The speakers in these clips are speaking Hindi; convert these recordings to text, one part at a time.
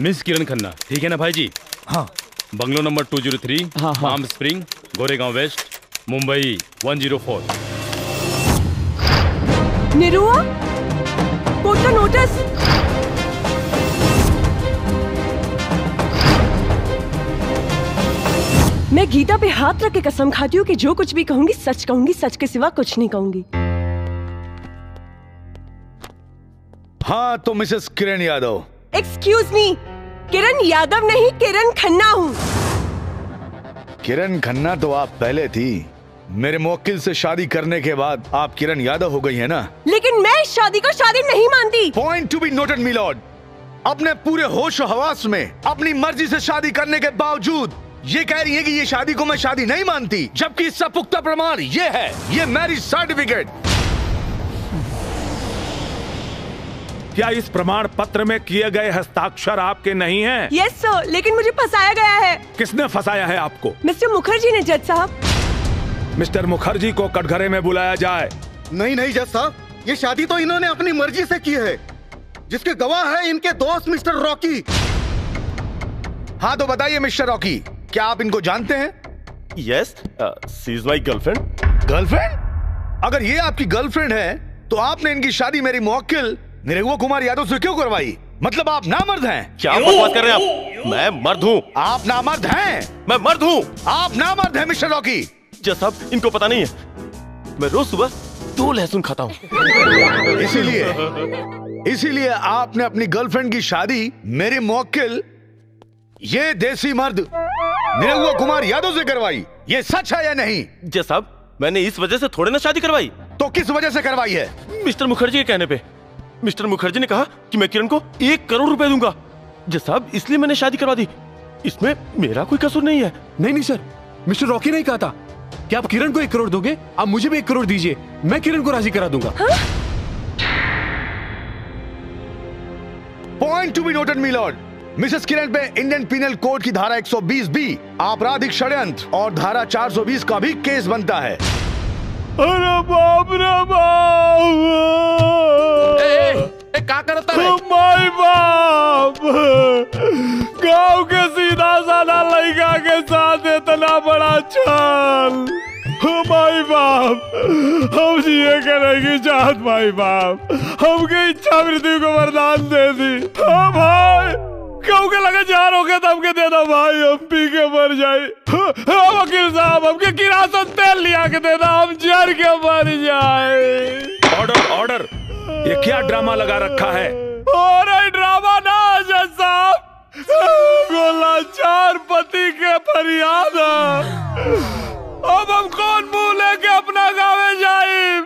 मिस किरण खन्ना ठीक है ना भाई जी हाँ। बंगलो नंबर 203 हाँ, हाँ। Palm spring Goregaon west Mumbai 104 निरुआ कोर्ट का नोटिस मैं गीता पे हाथ रख के कसम खाती हूँ कि जो कुछ भी कहूँगी सच कहूँगी सच के सिवा कुछ नहीं कहूँगी। हाँ तो Mrs Kiran Yadav excuse me Kiran Yadav नहीं किरण खन्ना हूँ। किरण खन्ना तो आप पहले थी। मेरे मोकिल से शादी करने के बाद आप किरण यादव हो गई है ना? लेकिन मैं इस शादी को शादी नहीं मानती। Point to be noted my lord अपने पूरे होश हवास में अपनी मर्ज़ी से शादी करने के बावजूद ये कह रही है कि ये शादी को मैं शादी नहीं मानती जबकि इसका पुख्ता प्रमाण ये है ये मैरिज सर्टिफिकेट क्या इस प्रमाण पत्र में किए गए हस्ताक्षर आपके नहीं हैं? यस सर लेकिन मुझे फंसाया गया है। किसने फंसाया है आपको? मिस्टर मुखर्जी ने जज साहब। मिस्टर मुखर्जी को कटघरे में बुलाया जाए। नहीं नहीं जज साहब ये शादी तो इन्होंने अपनी मर्ज़ी से की है। जिसके गवाह है इनके दोस्त मिस्टर रॉकी। हाँ तो बताइए मिस्टर रॉकी क्या आप इनको जानते हैं? Yes she is my girlfriend girlfriend अगर ये आपकी गर्लफ्रेंड है तो आपने इनकी शादी मेरी मुवक्किल निरहुआ कुमार यादव से क्यों करवाई मतलब आप नामर्द हैं। क्या बकवास कर रहे हैं? आप मैं मर्द हूँ। आप नामर्द हैं। मैं मर्द हूँ। आप नामर्द हैं मिस्टर रॉकी। जज साहब इनको पता नहीं है। मैं रोज सुबह दो लहसुन खाता हूँ। इसीलिए इसीलिए आपने अपनी गर्लफ्रेंड की शादी मेरे मुवक्किल ये देसी मर्द निरहुआ कुमार यादव से करवाई। ये सच है या नहीं? जज साहब मैंने इस वजह से थोड़े ना शादी करवाई। तो किस वजह से करवाई है? मिस्टर मुखर्जी के कहने पे। मिस्टर मुखर्जी ने कहा कि मैं किरण को एक करोड़ रुपए दूँगा। जज साहब इसलिए मैंने शादी करवा दी। इसमें मेरा कोई कसूर नहीं है। नहीं नहीं सर। मिस्टर रॉकी नहीं कहा था कि आप किरण को एक करोड़ दोगे आप मुझे भी एक करोड़ दीजिए। मैं किरण को राज़ी करा दूँगा। Point to be noted my lord Mrs Kiran पे इंडियन पिनल कोड की धारा 120 बी आपराधिक षड्यंत्र और धारा 420 का भी केस बनता है। अरे बाप रे बाप। क्या करता है? माय बाप। गाँव के सीधा साधा लड़का के साथ इतना बड़ा छल माई बाप हम जिए करेंगे चाहत माई बाप। हमके इच्छा मृत्यु को वरदान दे दी। हाँ भाई। क्यों के लगे जान हो गए तो हमके दे दो भाई हम पी के मर जाए। हाँ वकील साहब हमके किरासन तेल लिया के दे दो हम जर के मर जाए। ऑर्डर ऑर्डर ये क्या ड्रामा लगा रखा है? और ड्रामा ना जज साहब गोला चार पति के फरियाद अब हम कौन मुँह लेके अपना गावे जाए?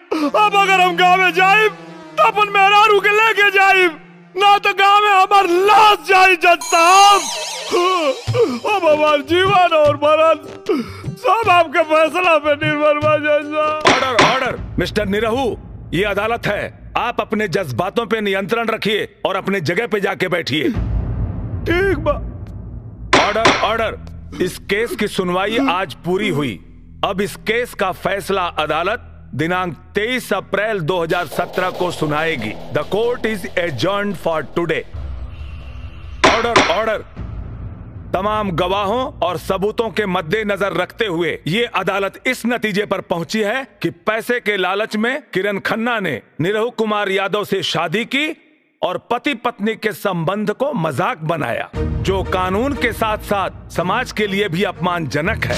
अब अगर हम गावे जाए तो अपन मेहरा के लेके जाइब ना तो गाँव में हमार लाश जाई जज साहब अब हमार जीवन और मरण सब आपके फैसला पे निर्भर बा जज साहब ऑर्डर ऑर्डर मिस्टर निरहू ये अदालत है। आप अपने जज्बातों पे नियंत्रण रखिए और अपने जगह पे जाके बैठिए। ठीक बा। ऑर्डर ऑर्डर इस केस की सुनवाई आज पूरी हुई। अब इस केस का फैसला अदालत दिनांक 23 अप्रैल 2017 को सुनाएगी। The court is adjourn for today order order तमाम गवाहों और सबूतों के मद्देनजर रखते हुए ये अदालत इस नतीजे पर पहुँची है कि पैसे के लालच में किरण खन्ना ने निरहु कुमार यादव से शादी की और पति पत्नी के संबंध को मज़ाक बनाया, जो कानून के साथ साथ समाज के लिए भी अपमानजनक है।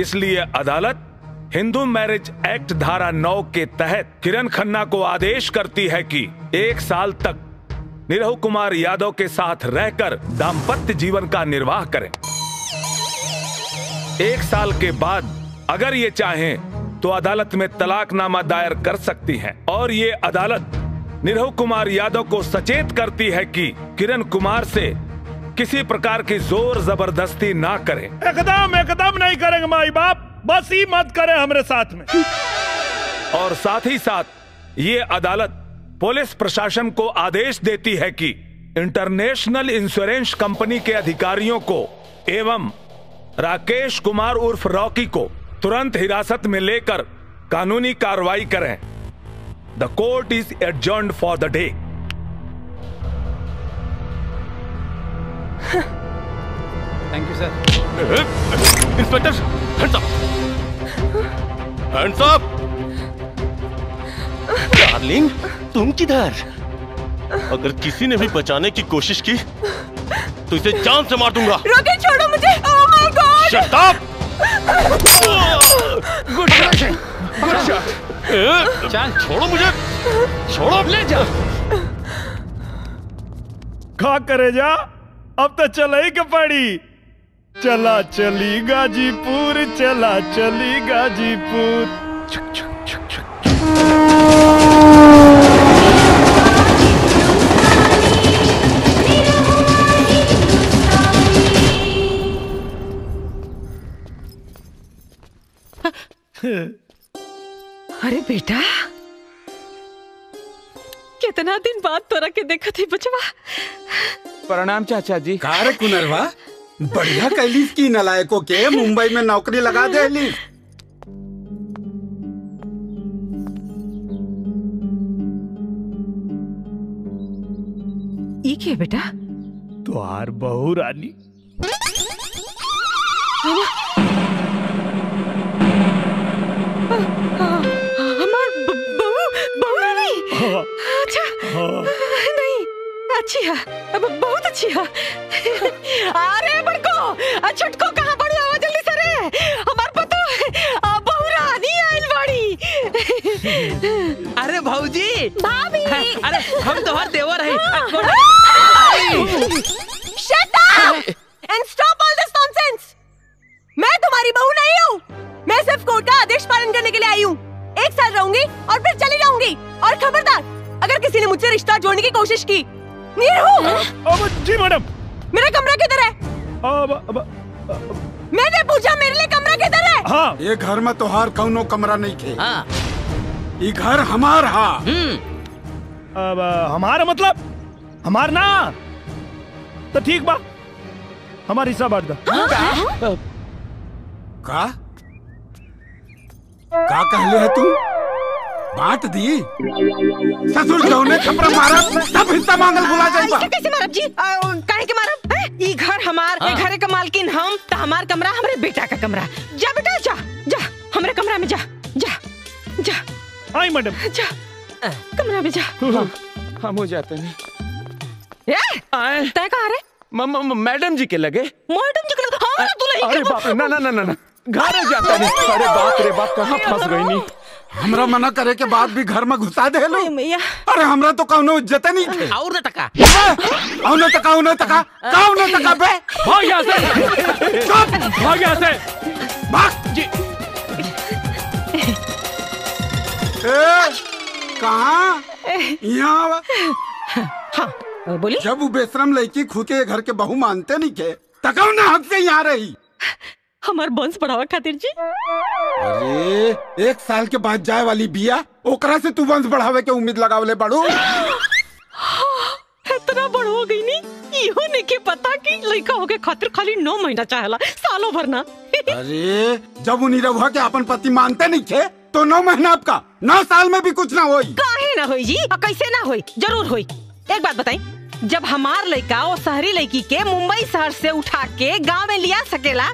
इसलिए अदालत हिंदू मैरिज एक्ट धारा 9 के तहत किरण खन्ना को आदेश करती है कि एक साल तक निरहु कुमार यादव के साथ रहकर दाम्पत्य जीवन का निर्वाह करें। एक साल के बाद अगर ये चाहें तो अदालत में तलाकनामा दायर कर सकती हैं। और ये अदालत निरहु कुमार यादव को सचेत करती है कि किरण कुमार से किसी प्रकार की ज़ोर ज़बरदस्ती ना करें। एकदम एकदम नहीं करेंगे माई बाप। बस ही मत करे हमारे साथ में। और साथ ही साथ ये अदालत पुलिस प्रशासन को आदेश देती है कि इंटरनेशनल इंश्योरेंस कंपनी के अधिकारियों को एवं राकेश कुमार उर्फ़ रॉकी को तुरंत हिरासत में लेकर कानूनी कार्रवाई करें। The court is adjourn for the day thank you sir inspector hands up hands up darling तुम किधर? अगर किसी ने भी बचाने की कोशिश की तो इसे जान से मार दूँगा। रोके छोड़ो मुझे। ओह my god shut up good shot good shot चल छोड़ो मुझे। छोड़ो। ले जा। खा करे जा। अब तो चला ही के पड़ी। चला चली गाजीपुर चला चली गाजीपुर। अरे बेटा कितना दिन बाद तोरा के देखा थी बचवा। प्रणाम चाचा जी। कार कुनरवा बढ़िया कैलीस की नलायकों के मुंबई में नौकरी लगा दे ली ई के बेटा? तुहार बहू रानी। हमार अच्छी है। अब बहुत अच्छी है। अरे बड़को छोटको कहाँ बड़ी आवाज़ जल्दी से रे। हमार पतो बहू रानी आइल बड़ी अरे भौजी भाभी। अरे हम तो हर देवर है। Shut up and stop all this nonsense मैं तुम्हारी बहू नहीं हूँ। मैं सिर्फ़ कोर्ट का आदेश पालन करने के लिए आई हूँ। एक साल रहूँगी और फिर चली जाऊँगी। और खबरदार अगर किसी ने मुझसे रिश्ता जोड़ने की कोशिश की नीरू अब जी मैडम। मेरा कमरा किधर है? अब अब मैंने पूछा मेरे लिए कमरा किधर है? हाँ। ये घर में तोहार कौनो कमरा नहीं थे? हाँ। ये घर हमार हा। अब हमारा मतलब? हमार ना? तो ठीक बा। हमार हिस्सा बांट दो। का? का कहले है तू? बांट दी। ससुर जौने छपरा मारा सब हिस्सा मांगल भुला जाइबा इसके कैसे मारब जी काहे के मारब हैं? ई घर हमार ए घरे का मालकिन हम त हमार कमरा हमरे बेटा का कमरा। जा बेटा जा जा हमरे कमरा में जा जा जा। आई मैडम। जा कमरा में जा। हम हो जाते हैं। ए आए। तय कहाँ रे? मैडम जी के लगे। मैडम जी के हाँ तू नहीं अरे बाप रे ना ना ना ना ना। घर जाता नहीं। अरे बाप रे बाप कहाँ फंस गई नहीं हमरा मना करे के बाद भी घर में घुसा दे लो। अरे हमरा तो कौनो इज़्ज़त नहीं थे। और न टका। औने तका औने तका कौने तका बे? भाग यहाँ से। चुप। भाग यहाँ से। भाग। जी। ए कहाँ? यहाँ। हाँ बोली जब वो बेशरम लड़की खुद के घर के बहू मानते नहीं के तकौ ना हक से यहाँ रही? हमार वंश बढ़ावा खातिर जी। अरे एक साल के बाद जाए वाली बिया ओकरा से तू वंश बढ़ावे के उम्मीद लगावले बड़ू। इतना बड़ हो गई नी इहो नहीं के पता कि लड़का होके खातिर खाली नौ महीना चाहेला सालों भर ना। अरे जब उन्हीं रहुआ के अपन पति मानते नहीं थे तो नौ महीना आपका नौ साल में भी कुछ ना होई। काहे ना होई जी और कैसे ना होई ज़रूर होई। एक बात बताई जब हमार लड़का और शहरी लड़की के मुंबई शहर से उठा के गाँव में लिया सकेला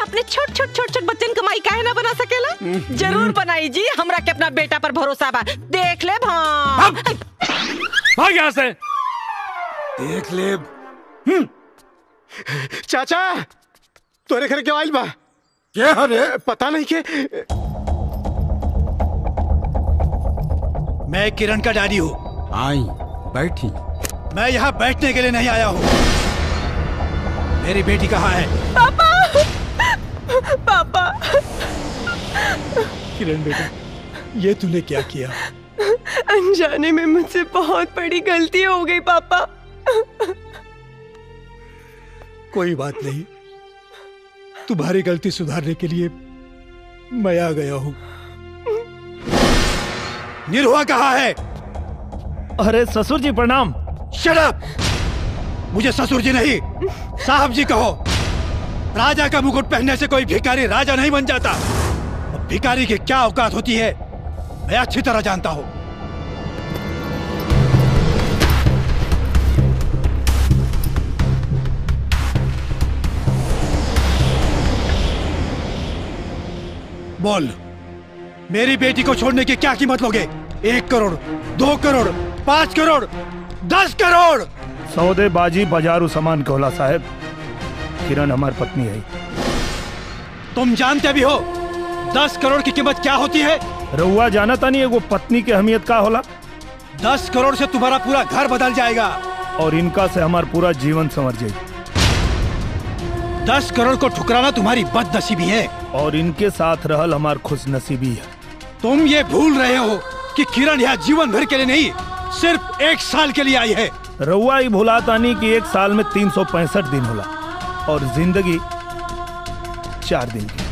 तो अपने छोट छोट छोट छोट बच्चन कमाई काहे ना बना सकेला? ज़रूर बनाई जी हमरा के अपना बेटा पर भरोसा बा। देख ले भाग यहाँ से। देख ले चाचा तोरे घर क्यों आइल बा? क्या हरे? पता नहीं के। मैं किरण का डैडी हूँ। आई बैठी। मैं यहाँ बैठने के लिए नहीं आया हूँ। मेरी बेटी कहाँ है? पापा! पापा। किरण बेटा ये तूने क्या किया? अनजाने में मुझसे बहुत बड़ी गलती हो गई पापा। कोई बात नहीं। तुम्हारी गलती सुधारने के लिए मैं आ गया हूँ। निरुआ कहा है? अरे ससुर जी प्रणाम। शराब मुझे ससुर जी नहीं। साहब जी कहो। राजा का मुकुट पहनने से कोई भिखारी राजा नहीं बन जाता। अब भिखारी की क्या औकात होती है, मैं अच्छी तरह जानता हूँ। बोल, मेरी बेटी को छोड़ने की क्या कीमत लोगे? एक करोड़, दो करोड़, पाँच करोड़, दस करोड़! सौदेबाजी बाजारू सामान, कोला साहेब। किरण हमार पत्नी है। तुम जानते भी हो दस करोड़ की कीमत क्या होती है? रउआ जाना था नहीं एगो पत्नी की अहमियत का होला। दस करोड़ से तुम्हारा पूरा घर बदल जाएगा। और इनका से हमार पूरा जीवन संवर जाए। दस करोड़ को ठुकराना तुम्हारी बदनसीबी है। और इनके साथ रहल हमार खुश नसीबी है। तुम ये भूल रहे हो कि किरण यहाँ जीवन भर के लिए नहीं सिर्फ़ एक साल के लिए आई है। रउआ ही भुलाता नहीं कि एक साल में तीन सौ पैंसठ दिन होला। और ज़िंदगी चार दिन की।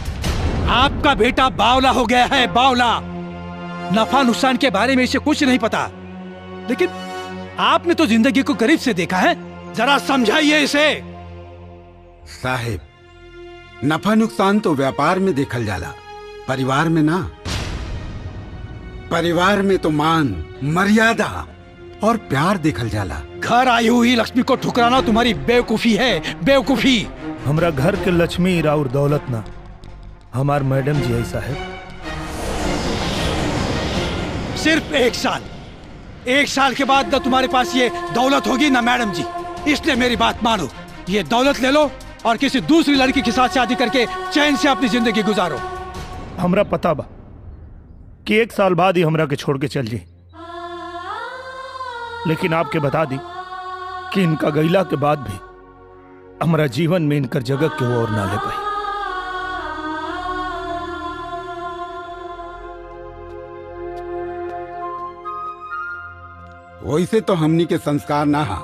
आपका बेटा बावला हो गया है बावला। नफा नुकसान के बारे में इसे कुछ नहीं पता। लेकिन आपने तो ज़िंदगी को करीब से देखा है। जरा समझाइए इसे। साहेब नफा नुकसान तो व्यापार में देखल जाला परिवार में ना। परिवार में तो मान मर्यादा। और प्यार देखल जाला। घर आई हुई लक्ष्मी को ठुकराना तुम्हारी बेवकूफ़ी है बेवकूफ़ी। हमरा घर के लक्ष्मी राउर दौलत ना। हमार मैडम जी है साहब। सिर्फ़ एक साल। एक साल के बाद न तुम्हारे पास ये दौलत होगी ना मैडम जी। इसलिए मेरी बात मानो। ये दौलत ले लो और किसी दूसरी लड़की के साथ शादी करके चैन से अपनी ज़िंदगी गुजारो। हमरा पता बा कि एक साल बाद ही हमरा के छोड़ के चल जी। लेकिन आपके बता दी कि इनका गैला के बाद भी हमारा जीवन में इनकर जगह क्यों और ना ले पाई? वैसे तो हमनी के संस्कार ना हा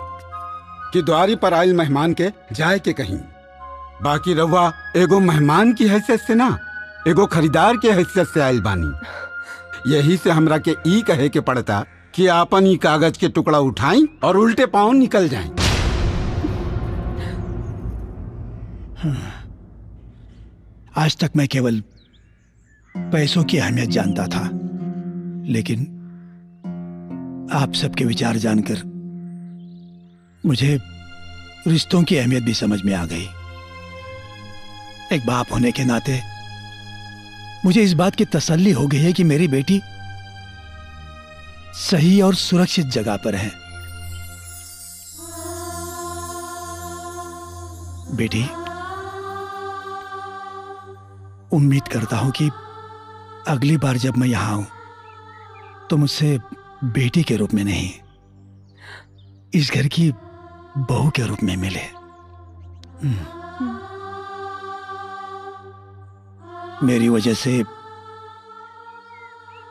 कि द्वारी पर आयल मेहमान के जाए के कहीं। बाकी रहुआ एगो मेहमान की हैसियत से ना, एगो खरीदार के हैसियत से आयल बानी। यही से हमरा के ई कहे के पड़ता कि आपन ई कागज़ के टुकड़ा उठाई और उल्टे पाँव निकल जाएँ। आज तक मैं केवल पैसों की अहमियत जानता था, लेकिन आप सबके विचार जानकर मुझे रिश्तों की अहमियत भी समझ में आ गई एक बाप होने के नाते मुझे इस बात की तसल्ली हो गई है कि मेरी बेटी सही और सुरक्षित जगह पर है। बेटी, उम्मीद करता हूँ कि अगली बार जब मैं यहाँ आऊँ तो मुझसे बेटी के रूप में नहीं, इस घर की बहू के रूप में मिले। मेरी वजह से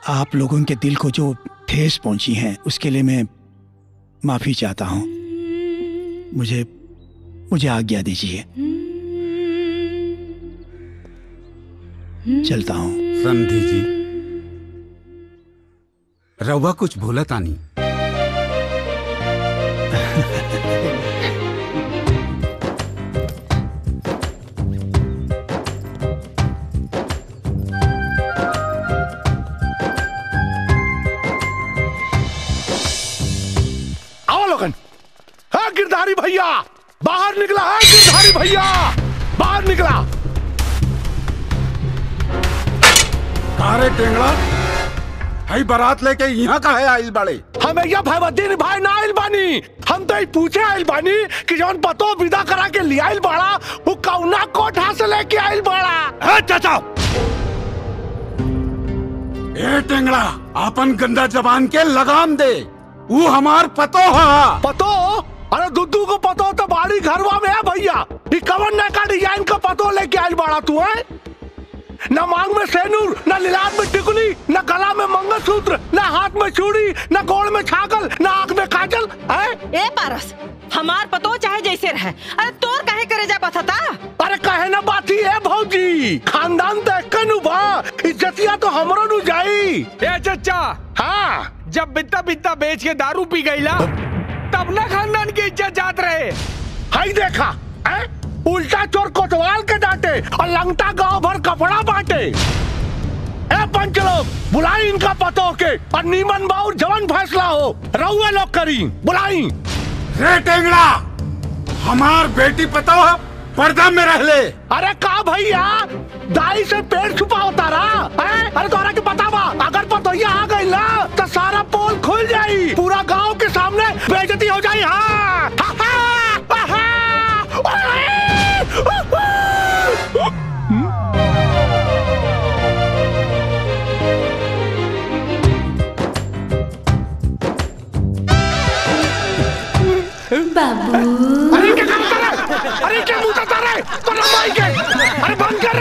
आप लोगों के दिल को जो ठेस पहुँची है, उसके लिए मैं माफ़ी चाहता हूँ। मुझे मुझे आज्ञा दीजिए। चलता हूँ। संधि जी, रवा कुछ भूलता आनी गिरधारी भैया बाहर निकला है गिरधारी भैया बाहर निकला। अरे टेंगड़ा हई बारात लेके यहाँ का है आइल बड़े। हमें यह भगवतीन भाई ना आइल बानी। हम तो ही पूछे आइल बानी कि जौन पतो विदा करा के ले आइल बाड़ा वो कौना कोठा से लेके आइल बाड़ा? चाचा। ए टेंगड़ा अपन गंदा जबान के लगाम दे। वो हमार पतो हा। पतो? अरे दुद्दू को पतो तो बाड़ी घरवा में है भैया। ये कवन ने का डिज़ाइन का पतो लेके आइल बाड़ा तू है? न मांग में सेनूर न लिलाट में टिकुली न गला में मंगलसूत्र न हाथ में चूड़ी न गोड़ में छागल न आँख में काजल है? ए पारस हमार पतो चाहे जैसे रहे। अरे तोर काहे करे जा पता था अरे कहे ना बाती है भौजी? खानदान देख के नु बा इज्जतिया तो हमरो नु जाई। ए चचा हाँ। जब बिता बिता बेच के दारू पी गईला तब ना खानदान की इज़्ज़त जात रहे। हाई देखा है? उल्टा चोर कोतवाल के डांटे और लंगटा गाँव भर कपड़ा बांटे। पंच लोग बुलाई इनका पतो के और नीमन बाउर जवन फैसला हो। रहुए लोग करी बुलाई। रे टेंगड़ा हमार बेटी पता हो पर्दा में रह ले। अरे का भैया दाई से पेड़ छुपा होता रहा है? अरे तोरा के बतावा अगर पतोहिया आ गई ना तो सारा पोल खुल जाई। पूरा गाँव के सामने बेइज्जती हो जाई हाँ। बाबू। अरे क्या कर रहा है? अरे क्या मुँह तता रहा है? के। अरे बंद कर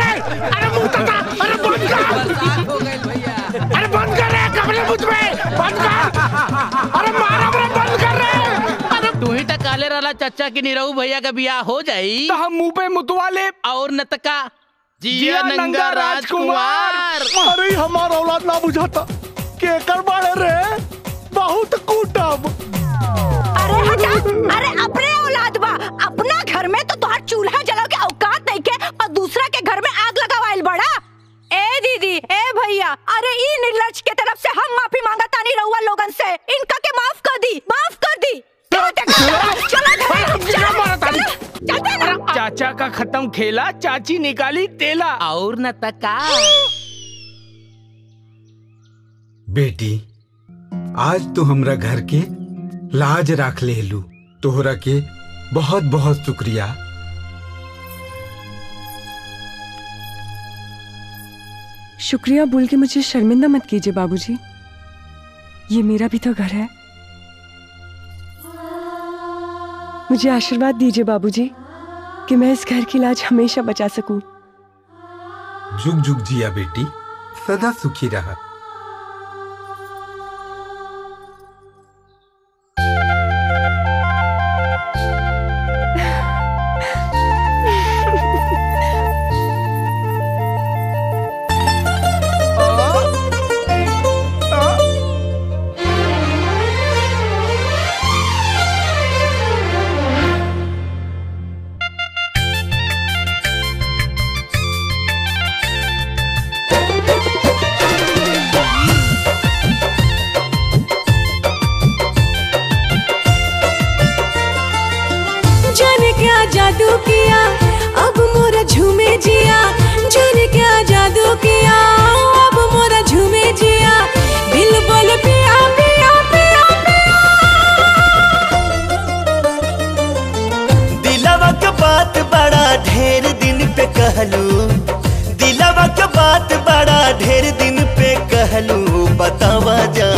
अरे मारा बंद कर रे तू ही तक काले रहला चाचा की निरहू भैया का बियाह हो जाई। तो हम मुँह पे मुतवा ले। और नतका जिया नंगा राजकुमार। अरे हमारा औलाद ना बुझाता। केकर बाड़े रे। बहुत कूटब। अरे हटा अरे अपने औलाद बा। अपना घर में तो तोहर चूल्हा जलाओ के औकात नहीं के और दूसरा के घर में आग लगावाइल बड़ा। ए दीदी ए भैया अरे ई निर्लज के तरफ़ से हम माफ़ी मांगा तानी रहुआ लोगन से इनका के माफ़ कर दी माफ़ कर दी चलो चलो चलो चलो चलते ना चाचा का खत्म खेला चाची निकाली तेला और नतका बेटी आज तो हमरा घर के लाज राख ले लू तोहरा के बहुत बहुत शुक्रिया शुक्रिया बोल के मुझे शर्मिंदा मत कीजिए बाबूजी। ये मेरा भी तो घर है। मुझे आशीर्वाद दीजिए बाबूजी कि मैं इस घर की लाज हमेशा बचा सकूँ। जुग जुग जिया बेटी, सदा सुखी रहा। ढेर दिन पे कहलू, बतावा जा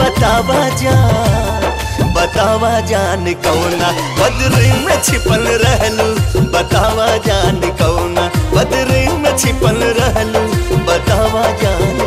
बतावा जा बतावा जान कौना? बदरी में छिपल रहलू, बतावा जान कौना? बदरी में छिपल रहलू, बतावा जान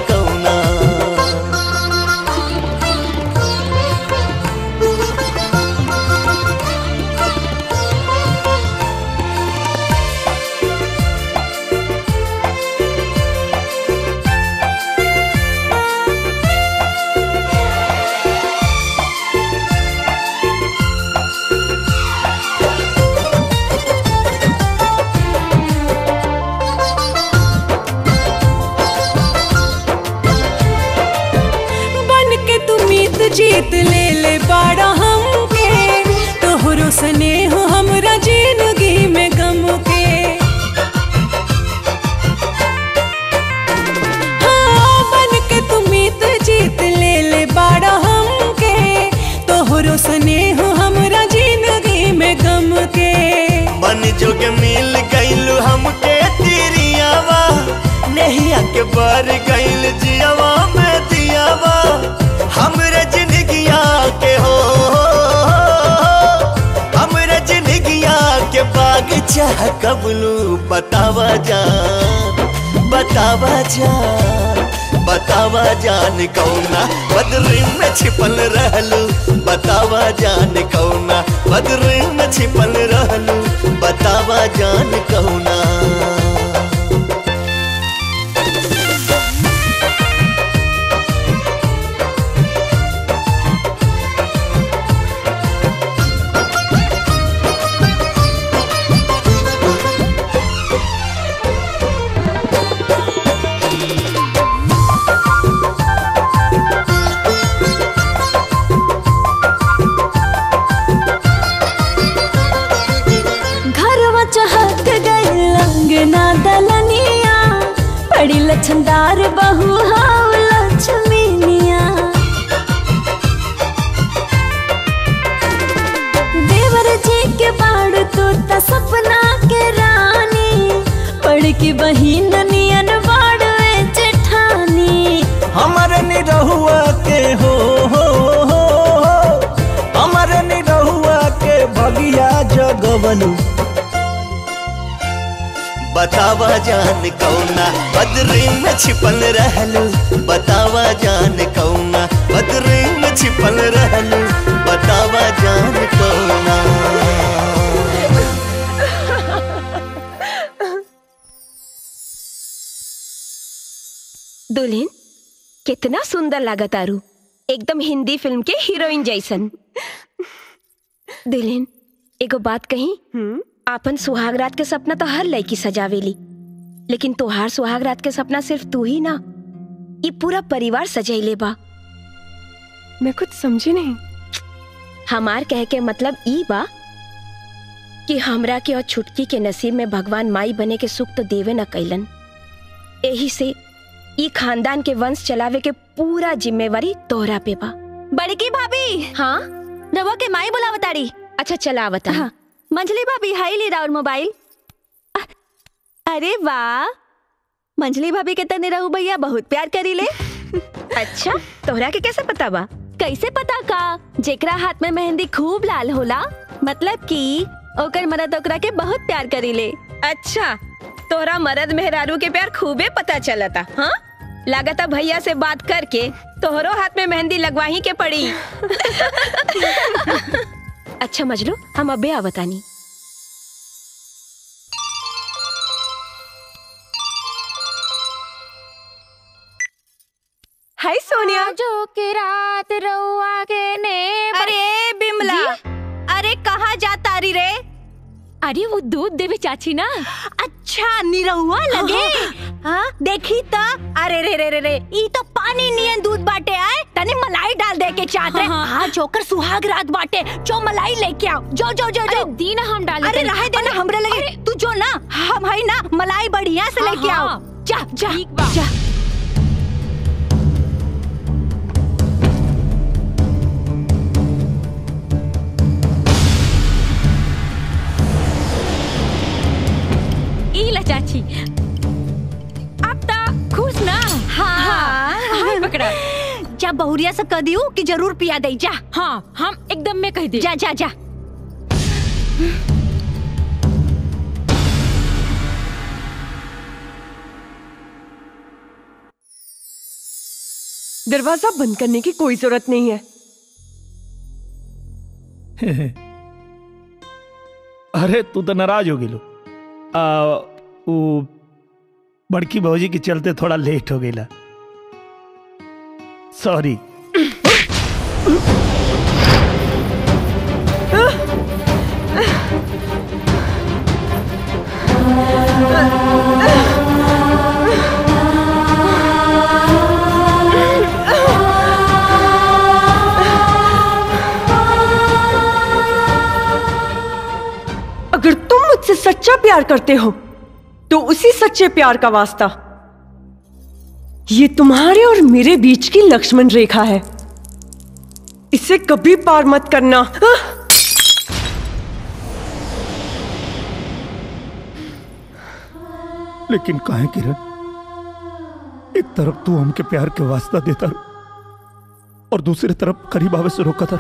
चाह बतावा जान बतावा जान बतावा जान कौना बदरी में छिपल रहलू, बतावा जान कौना बदरी में छिपल रहलू, बतावा जान कौना बदरी में छिपल रहलू बतावा जान कौना। बदरी में छिपल रहलू बतावा जान कौना। दुल्हन कितना सुंदर लागत आरू एकदम हिंदी फ़िल्म के हीरोइन जैसन। दुल्हन एगो बात कही? आपन सुहाग रात के सपना तो हर लड़की सजावेली। लेकिन तोहार सुहाग रात के सपना सिर्फ़ तू ही ना। ये पूरा परिवार सजैले बा। मैं कुछ समझी नहीं। हमार कह के मतलब ई बा कि हमरा के और छुटकी के नसीब में भगवान माई बने के सुख तो देवे न कैलन। यही से ई खानदान के वंश चलावे के पूरा जिम्मेवारी तोहरा पे बा। बड़की भाभी! हाँ? रवा के माई बुलावताड़ी। अच्छा चला बता हाँ। मंजली भाभी हाई ली राउर मोबाइल। अरे वाह! मंजली भाभी के तने रहू भैया बहुत प्यार करी ले। अच्छा तोहरा के कैसे पता बा? कैसे पता का? जेकरा हाथ में मेहंदी खूब लाल होला मतलब कि ओकर मरद ओकरा के बहुत प्यार करी ले। अच्छा तोहरा मरद मेहरारू के प्यार खूबे पता चलता हाँ? लागता भैया से बात करके तोहरो हाथ में मेहंदी लगवाही के पड़ी। अच्छा मजलू हम अबे आवतानी। हाय सोनिया। जो के रात रउआ के ने अरे बिमला। अरे कहाँ जाता रही रे? अरे वो दूध देवी चाची ना। अच्छा निरहुआ लगे। हाँ। देखी तो। अरे रे रे रे रे ई तो पानी नियन दूध बाटे आए। तने मलाई डाल दे के चाहते हाँ, हाँ। हाँ जोकर सुहाग रात बाटे। जो मलाई लेके आओ। जो जो जो जो। दीना हम डाल अरे रहे देना हमरे लगे। तू जो ना हम है ना मलाई बढ़िया से हाँ, लेके आओ। हाँ। जा। जा जा। चाची अब ता खुश ना? हाँ। हाय पकड़ा। जा बहुरिया से कह दियो कि ज़रूर पिया दे जा। हाँ हम एकदम में कह दे जा जा जा। दरवाज़ा बंद करने की कोई ज़रूरत नहीं है। अरे तू तो नाराज़ हो गेलो आ वो बड़की भौजी के चलते थोड़ा लेट हो गईला। सॉरी अगर तुम मुझसे सच्चा प्यार करते हो तो उसी सच्चे प्यार का वास्ता। ये तुम्हारे और मेरे बीच की लक्ष्मण रेखा है। इसे कभी पार मत करना। आह! लेकिन काहे किरण एक तरफ़ तू हमके प्यार के वास्ता देता रहो, और दूसरी तरफ़ करीब आवे से रोका था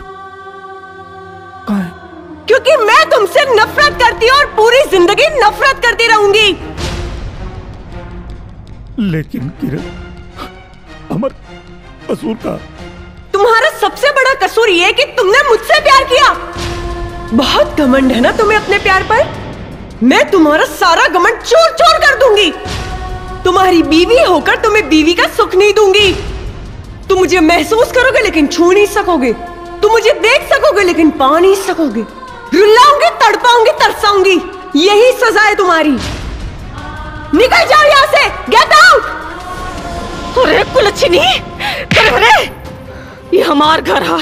क्योंकि मैं तुमसे नफरत करती हूँ और पूरी ज़िंदगी नफरत करती रहूँगी। लेकिन किरण, अमर कसूर का तुम्हारा सबसे बड़ा कसूर ये कि तुमने मुझसे प्यार किया। बहुत घमंड है ना तुम्हें अपने प्यार पर? मैं तुम्हारा सारा घमंड चोर चोर कर दूँगी। तुम्हारी बीवी होकर तुम्हें बीवी का सुख नहीं दूँगी। तुम मुझे महसूस करोगे लेकिन छू नहीं सकोगे। तुम मुझे देख सकोगे लेकिन पा नहीं सकोगे। रुलाऊँगी, तड़पाऊँगी, तरसाऊँगी। यही सजा है तुम्हारी। निकल जाओ यहाँ से! गेट आउट अरे कुलच्छनी अरे अरे! ये हमार घर है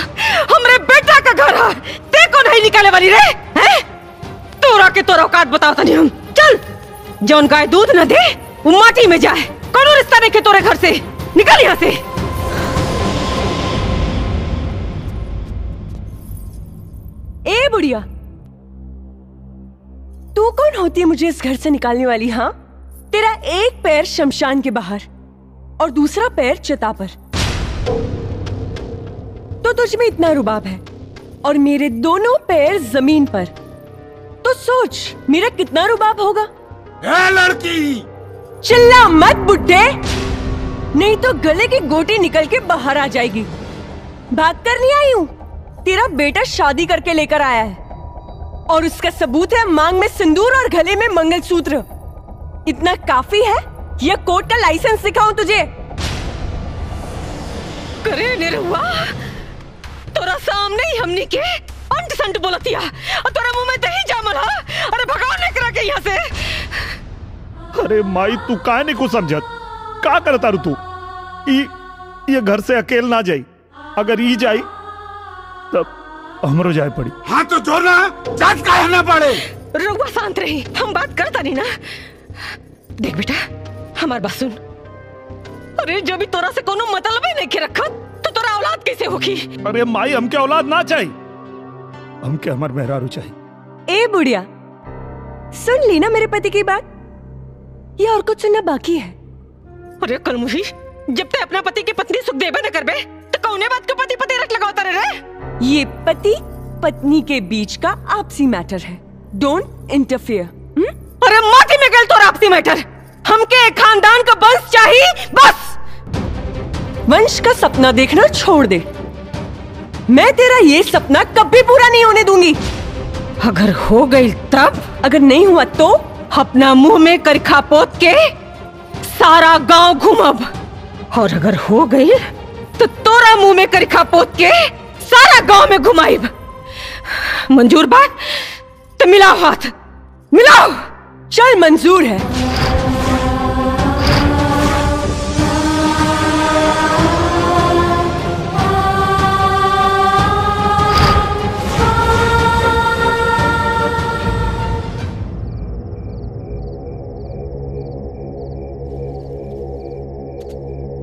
हमरे बेटा का घर है। ते को नहीं निकाले वाली रे? हैं? तोरा के तोरा औकात बताओ तनी हम। चल जौन गाय दूध न दे वो माटी में जाए। कौनो रिश्ता देखे तोरे घर से। निकल यहाँ से। ए बुढ़िया। तू कौन होती है मुझे इस घर से निकालने वाली हाँ? तेरा एक पैर शमशान के बाहर और दूसरा पैर चिता पर। तो तुझ में इतना रुबाब है और मेरे दोनों पैर ज़मीन पर। तो सोच मेरा कितना रुबाब होगा? ए लड़की! चिल्ला मत बुड्ढे नहीं तो गले की गोटी निकल के बाहर आ जाएगी। भाग कर नहीं आई हूँ? तेरा बेटा शादी करके लेकर आया है। और उसका सबूत है मांग में सिंदूर और गले में मंगलसूत्र। इतना काफ़ी है? यह कोर्ट का लाइसेंस दिखाऊँ तुझे। करे निरुआ तोरा सामने ही हमनी के अंट संट बोलतिया और तोरा मुँह में दही जामल हा? अरे भगवान ने करा के यहाँ से। अरे माई तू काहे नहीं कुछ समझत? का करता रू तू? ई ये घर से अकेल ना जाई। अगर ई जाई तब हमरो जाए पड़ी। हाँ तो जो ना जज का ना पड़े। रुआ शांत रही हम बात करता नहीं ना। देख बेटा हमार बात सुन। अरे जो भी तोरा से कोनो मतलब ही नहीं के रखा तो तोरा औलाद कैसे होगी? अरे माई हमके औलाद ना चाहिए हमके हमार मेहरारू चाहिए ए बुढ़िया सुन ली ना मेरे पति की बात? ये और कुछ सुनना बाकी है। अरे कल मुही जब ते अपना पति की पत्नी सुख देबे न करबे तो कौने बात को पति पति रख लगावता रे रे ये पति पत्नी के बीच का आपसी मैटर है। डोंट इंटरफियर अरे माटी में! तोरा मैटर। हमके एक खानदान का वंश चाहिए, बस। वंश का सपना देखना छोड़ दे। मैं तेरा ये सपना कभी पूरा नहीं होने दूँगी। अगर हो गई तब, अगर नहीं हुआ तो अपना मुँह में करखा पोत के सारा गाँव घूमब और अगर हो गई तो तोरा मुँह में करखा पोत के सारा गाँव में घुमाइब। मंजूर बात तो मिलाओ हाथ। मिलाओ! चल मंजूर है।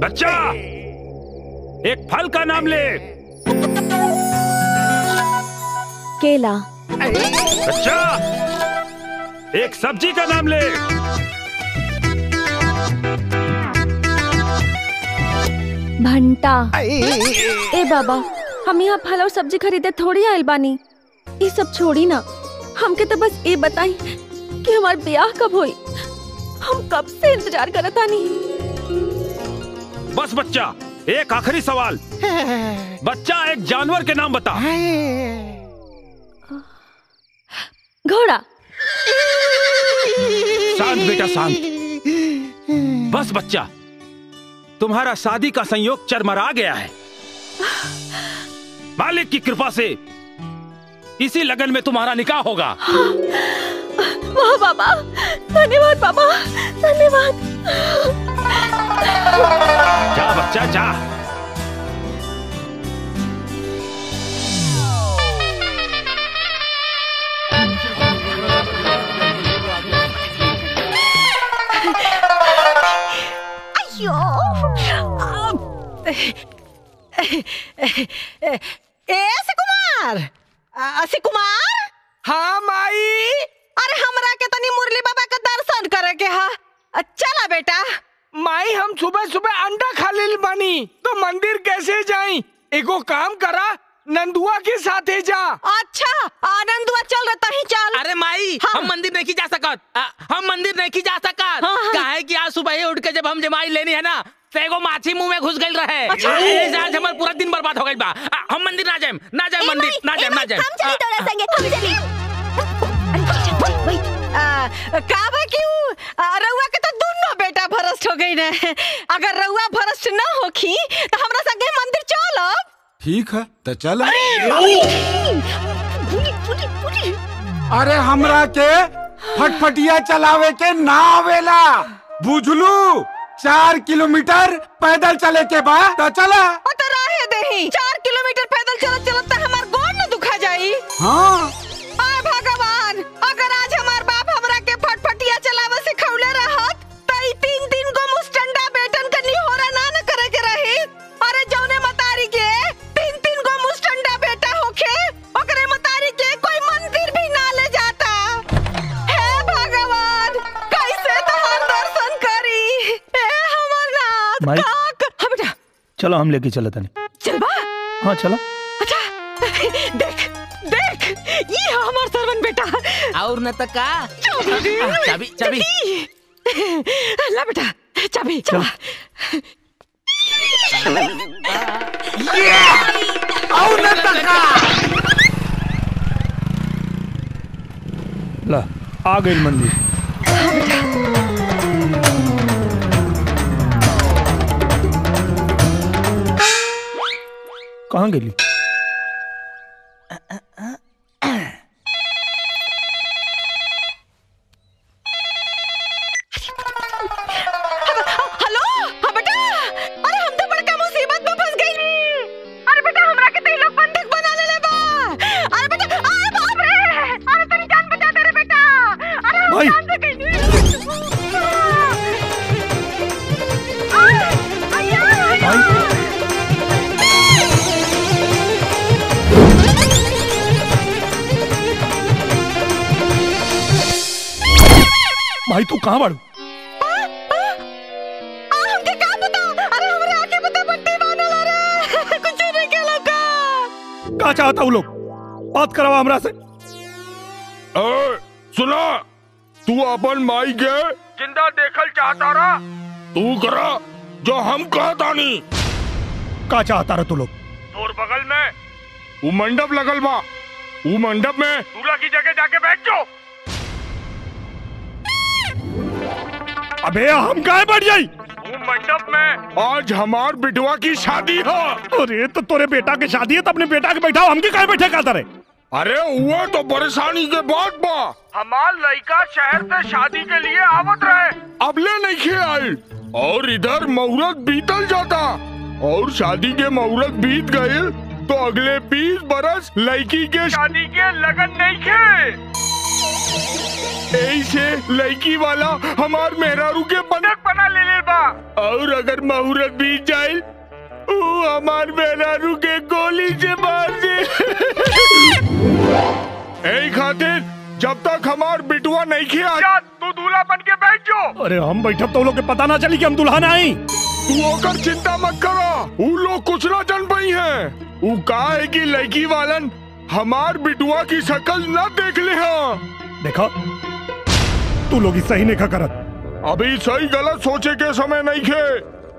बच्चा एक फल का नाम ले। केला। बच्चा एक सब्ज़ी का नाम ले। भंटा। ए बाबा हम यहाँ फल और सब्ज़ी खरीदे थोड़ी आयल बानी। ये सब छोड़ी ना। हमके तो बस ये बताई कि हमार ब्याह कब होई। हम कब से इंतज़ार करत आनी। बस बच्चा एक आखिरी सवाल। बच्चा एक जानवर के नाम बता। घोड़ा। शांत बेटा शांत। बस बच्चा तुम्हारा शादी का संयोग चरमरा गया है। मालिक की कृपा से इसी लगन में तुम्हारा निकाह होगा। वाह बाबा धन्यवाद बाबा धन्यवाद। जा बच्चा जा। ऐसे कुमार! असे कुमार? हाँ माई। अरे हमरा के तनी मुरली बाबा का दर्शन करे के हा। चला बेटा। माई हम सुबह सुबह अंडा खा लेल बानी तो मंदिर कैसे जाई? एगो काम करा नंदुआ के साथे जा। अच्छा आनंदुआ चल रहा ही चल। अरे माई हाँ। हम मंदिर नहीं जा सकत। हम मंदिर नहीं जा सकत। हाँ, हाँ। काहे कि आज सुबह ही उठ के जब हम जमाई लेनी है ना तो एगो माछी मुँह में घुस गई रहे। अच्छा। ए, आज हमार पूरा दिन बर्बाद हो गई बा। हम मंदिर ना जाएम ना जाए मंदिर ना जाएम ना जाएम। हम चली तोरा संगे हम चली। का बा क्यों? रउआ के तो दोनों बेटा भ्रष्ट हो गई ने। अगर रउआ भ्रष्ट ना होखी तो हमरा संगे मंदिर चलब ठीक है तो चल। अरे हमरा के फटफटिया चलावे के ना आवेला। बुझलू? चार किलोमीटर पैदल चले के बाद तो चला। तो चार किलोमीटर पैदल चलत चलत माई हाँ बेटा। चलो हम लेके चले तनी। चल बा। हाँ चलो। अच्छा देख देख ये है हमार सरवन बेटा। और न तक का। चाबी। चाबी चाबी। ला बेटा चाबी चल और न तक का। ला आ गई मंदिर। कहाँ गेली? नहीं का चाहता रहा तू लोग। तोर बगल में। वो मंडप लगल बा। वो मंडप में दूल्हा की जगह जाके बैठ जाओ अबे हम काहे बैठ जाई वो मंडप में। आज हमार बिटवा की शादी है। अरे तो तोरे बेटा की शादी है तो अपने बेटा के बैठाओ। हमके काहे बैठे का रे अरे हुआ तो परेशानी के बाद बा। हमार लड़का शहर से शादी के लिए आवत रहे। अबले नहीं खे आए और इधर मुहूर्त बीतल जाता। और शादी के मुहूर्त बीत गए तो अगले बीस बरस लड़की के शादी के लगन नहीं खे यही से लड़की वाला हमार मेहरारू के बनक बना ले ले बा। और अगर मुहूर्त बीत जाए हमार मेहरारू के गोली से मार दे खातिर जब तक हमार बिटुआ नहीं खिया तू दूल्हा बन के बैठ जो अरे हम बैठब तो लोग के पता ना चली कि हम दुल्हन आई तू होकर चिंता मत करो। वो लोग कुछ ना जान पाई है। वो कहा है कि लड़की वालन हमार बिटुआ की शक्ल ना देख ले हाँ। देखा तू लोग सही नहीं खा करत। अभी सही गलत सोचे के समय नहीं खे।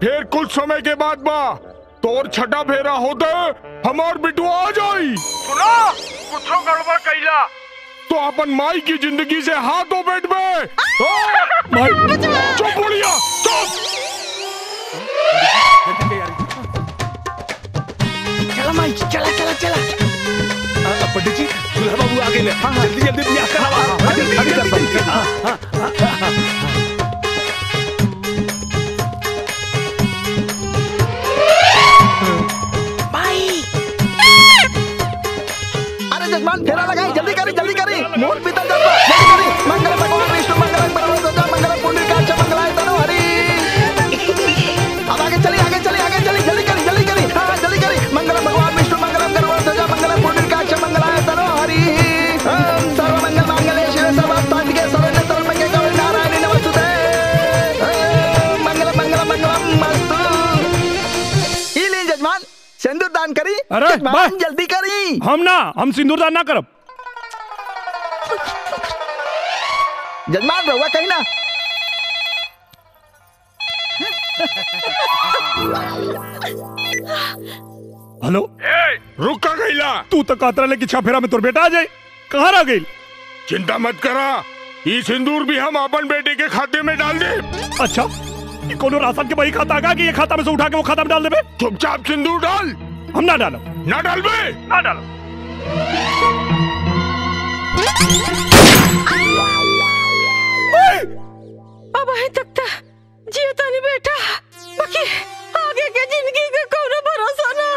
फिर कुछ समय के बाद बा तोर छठा फेरा होते हमार बिटुआ आ जाई। सुना कुछ गड़बड़ कैला तो अपन माई की ज़िंदगी से हाथों धो बैठ बे माई चुप बुढ़िया चला माई चला चला चला। पंडित जी दूल्हा बाबू आ गए जल्दी जल्दी ब्याह कर अरे फेरा लगाई। जल्दी करी जल्दी करी। मोर पीतल जल्दी अरे जजमान जल्दी करी। हम ना हम सिंदूर दान ना करब। जजमान रहुआ कहीं ना। हेलो? रुक का गईला तू तो कहत रहे कि फेरा में तोर बेटा आ जाए। कहाँ रह गई? चिंता मत करा। ये सिंदूर भी हम अपन बेटे के खाते में डाल दे अच्छा ये कोनो राशन के वही खाता आगा कि ये खाता में से उठा के वो खाता में डाल देबे? चुपचाप सिंदूर डाल। हम ना डालो। ना डाल बे। ना डालो। अब है तक तो जीवता नहीं बेटा। बाकी आगे के ज़िंदगी का कोई भरोसा ना?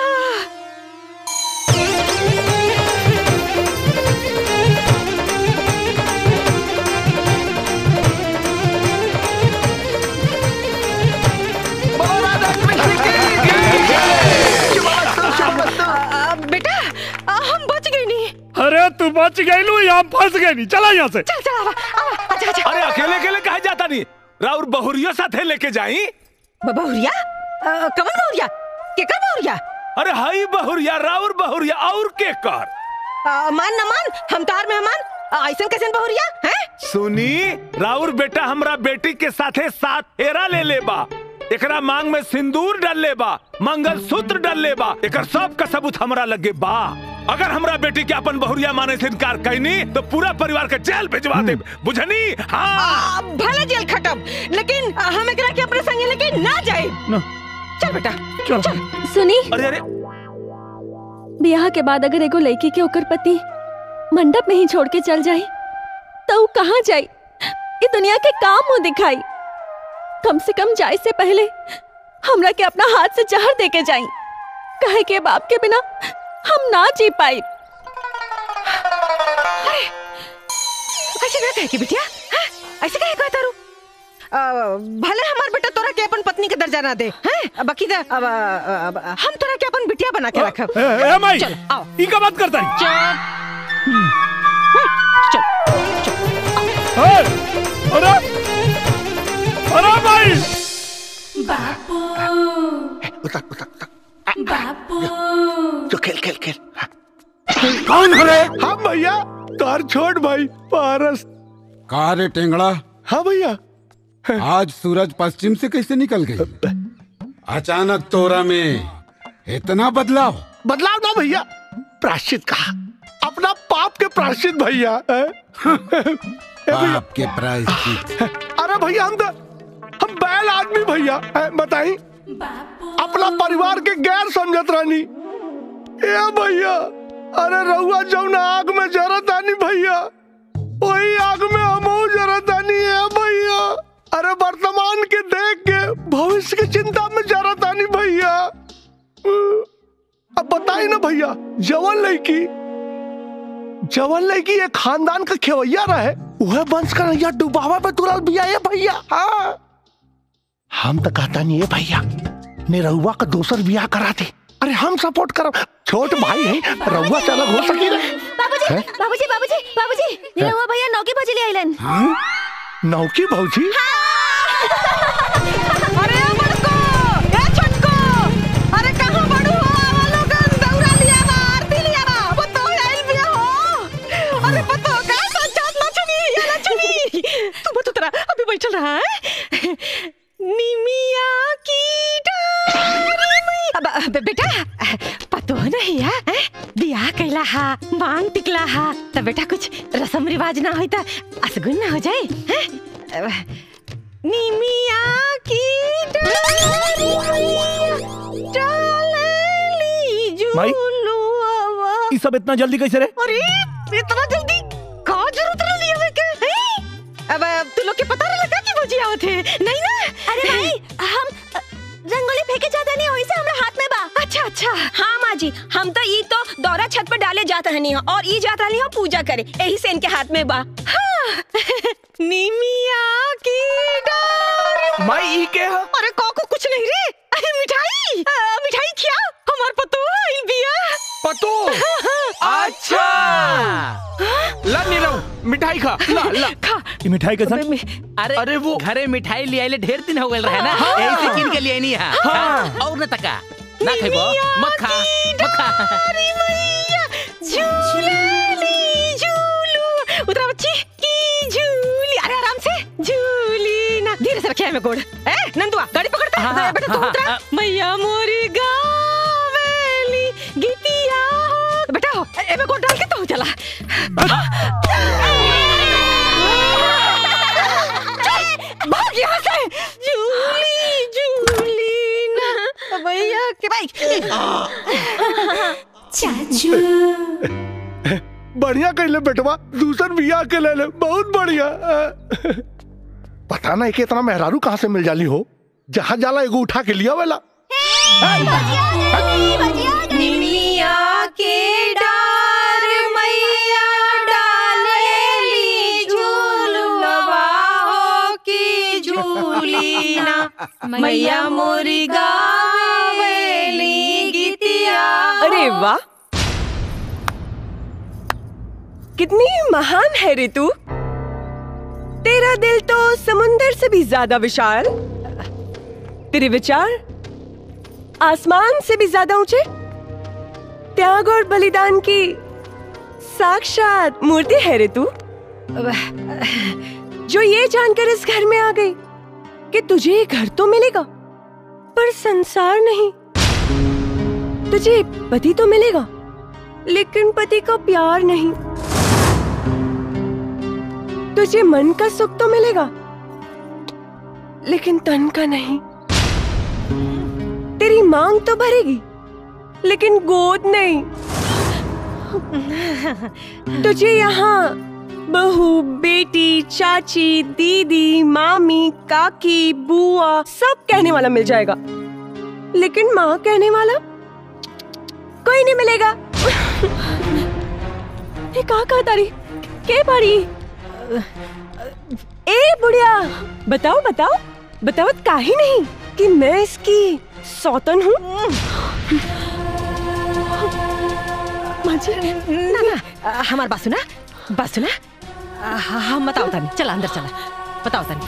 अरे तू बच गई लू यहाँ फंस गई। नहीं चला यहाँ से। चल चल आवा, आवा, अच्छा अच्छा अरे अकेले अकेले कहा जाता नहीं? राउर बहुरिया साथे लेके जाई? बहुरिया? कमल बहुरिया? केकर बहुरिया? अरे हाई बहुरिया राउर बहुरिया और के कर? आ, मान न मान हम तार मेहमान। आ, ऐसन कैसन बहुरिया हैं? सुनी राउर बेटा हमरा बेटी के साथे साथ फेरा ले ले बा एकरा मांग में सिंदूर डल ले बा मंगल सूत्र डल ले बा एकर सब का सबूत हमरा लगे बा। अगर हमरा बेटी के अपन बहुरिया माने से इनकार कैनी तो पूरा परिवार के जेल भिजवा दे बुझनी? हाँ। आ, भले जेल खटब लेकिन हम एकरा के अपने संगे लेके ना जाए चल बेटा चल। सुनी? अरे अरे। ब्याह के बाद अगर एगो लड़की के ओकर पति मंडप में ही छोड़ के चल जाए तो कहाँ जाई? ये दुनिया के काम मुँह दिखाई। कम से कम जाए से पहले हमरा के अपना हाथ से जहर दे के जाई। कहे के बाप के बिना हम ना जी पाई। ऐसे ना कहे कि बिटिया? हाँ? ऐसे कहे कहता रू भले हमार बेटा तोरा के अपन पत्नी के दर्जा ना दे। हैं? बाकी दे अब, अब, हम तोरा के अपन बिटिया बना के रखब। ए, ए, माई चल आओ। ई का बात करता है चल। ए, अरे अरे भाई जो खेल खेल खेल। कौन है रे? हाँ भैया तार छोट भाई पारस। कहा रे टेंगड़ा? हाँ भैया। आज सूरज पश्चिम से कैसे निकल गई? अचानक तोरा में इतना बदलाव। बदलाव ना भैया प्राश्चित कहा। अपना पाप के प्राश्चित भैया पाप के प्रायश्चित। अरे भैया हम तो हम बैल आदमी भैया हैं, बताई अपना परिवार के गैर समझत ए भैया, अरे रहुआ जौन आग में जरत आनी भैया, वही आग में हमहू जरत आनी है भैया। अरे वर्तमान के देख के, भविष्य की चिंता में जरत आनी भैया। अब बताई ना भैया, जवन लड़की जवन लड़की एक खानदान का खेवैया रहे, वह वंश का डुबावा पे तुरल बिया ये भैया। हाँ। हम तो कहता नहीं है भैया ने रहुआ का दोसर बियाह करा दे। अरे हम सपोर्ट करब छोट भाई है रहुआ से अलग हो सकी रहे बाबूजी बाबूजी बाबूजी बाबूजी हैं? रहुआ भैया नौकी बजे ले आइलन। नौकी भौजी? अरे बड़को ए छोटको अरे कहाँ बड़ू हो आवा लोगन? दौरा लिया बा आरती लिया बा। पतो आइल बिया हो। अरे पतो का संचात ना चली या ना चली तू बत उतरा अभी बैठल रहा है? निमिया की अब बेटा पतो नहीं है हैं? बियाह कैला हा मांग टिकला हा तो बेटा कुछ रस्म रिवाज ना होई त असगुन ना हो जाए हैं? निमिया की माई? ये सब इतना जल्दी कैसे रे अरे इतना जल्दी का ज़रूरत रही है के हैं? अब अब तू लोग के पता रहा भुजिया होते नहीं ना? अरे भाई हम रंगोली फेंके जाता नहीं वही से हमरा हाथ में बा। अच्छा अच्छा। हाँ माँ जी हम तो ई तो दौरा छत पर डाले जात रहनी हो और ई जात रहनी हो पूजा करे। यही से इनके हाथ में बा। हाँ, निमिया की डारी। माई ई के ह? अरे काको कुछ नहीं रे। अरे मिठाई। अ, मिठाई क्या? हमार पतो आइल बिया। पतो अच्छा। ला नीलम। मिठाई खा। ला ला। खा। ये मिठाई के साथ? अरे अरे वो घरे मिठाई ले आइले ढेर दिन हो गए रहे ना? हाँ। यही से किन के लिए नहीं है? हाँ। और न तका। ना खेबो मत खा मत खा अरे झूलू। उतरा बच्ची। की झूली। अरे आराम से। झूली ना। धीरे से रखिया में गोड़। ए नंदुआ गाड़ी पकड़ता हाँ, बेटा तू हाँ, उतरा। हाँ। मैया मोरी गावेली गीतिया हो बेटा हो ए में गोड़ डाल के तू चला। भाग यहाँ से। झूली झूली ना। भैया के भाई चाचू। बढ़िया कैले बेटवा दूसर बियाह के ले ले बहुत बढ़िया। पता नहीं कि इतना मेहरारू कहाँ से मिल जाली हो। जहाँ जाला एगो उठा के लिया वाला। निमिया के डार मैया डालेली झूलवा हो की झूलीना मैया मोरी गावेली गीतिया। अरे वाह। कितनी महान है रे तू तेरा दिल तो समुंदर से भी ज़्यादा विशाल। तेरे विचार आसमान से भी ज़्यादा ऊँचे। त्याग और बलिदान की। साक्षात मूर्ति है रे तू। जो ये जानकर इस घर में आ गई कि तुझे ये घर तो मिलेगा, पर संसार नहीं। तुझे पति तो मिलेगा, लेकिन पति का प्यार नहीं। तुझे मन का सुख तो मिलेगा, लेकिन तन का नहीं। तेरी मांग तो भरेगी। लेकिन गोद नहीं। तुझे यहाँ बहू, बेटी, चाची, दीदी, मामी, काकी, बुआ सब कहने वाला मिल जाएगा। लेकिन माँ कहने वाला कोई नहीं मिलेगा। ये कहा कहा तारी? के बारी? ए, बुढ़िया, बताओ बताओ बताओ काहे नहीं कि मैं इसकी सौतन हूँ? ना ना हमार बात सुना बात सुना आ, हम बताओ तानी चला अंदर चला बताओ तानी।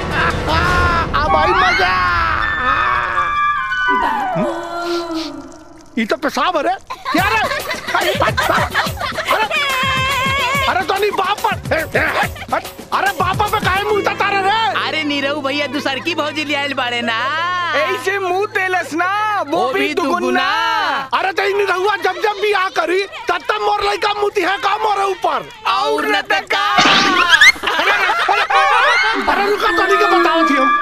अब मज़ा। ये तो पेशाब है रे। क्या रे? अरे बापा पे काहे मुँह तारे रे? अरे नीरव भैया दूसर की भौजी ले आयल बाड़े ना। ऐसे मुँह तेलस ना वो, वो भी दुगुना। अरे तो इन रहुआ जब जब भी आ करी तब तब मोर लड़का मुती है का मोरे ऊपर? और न त का। अरे रुका तो नहीं के बताओ थी हम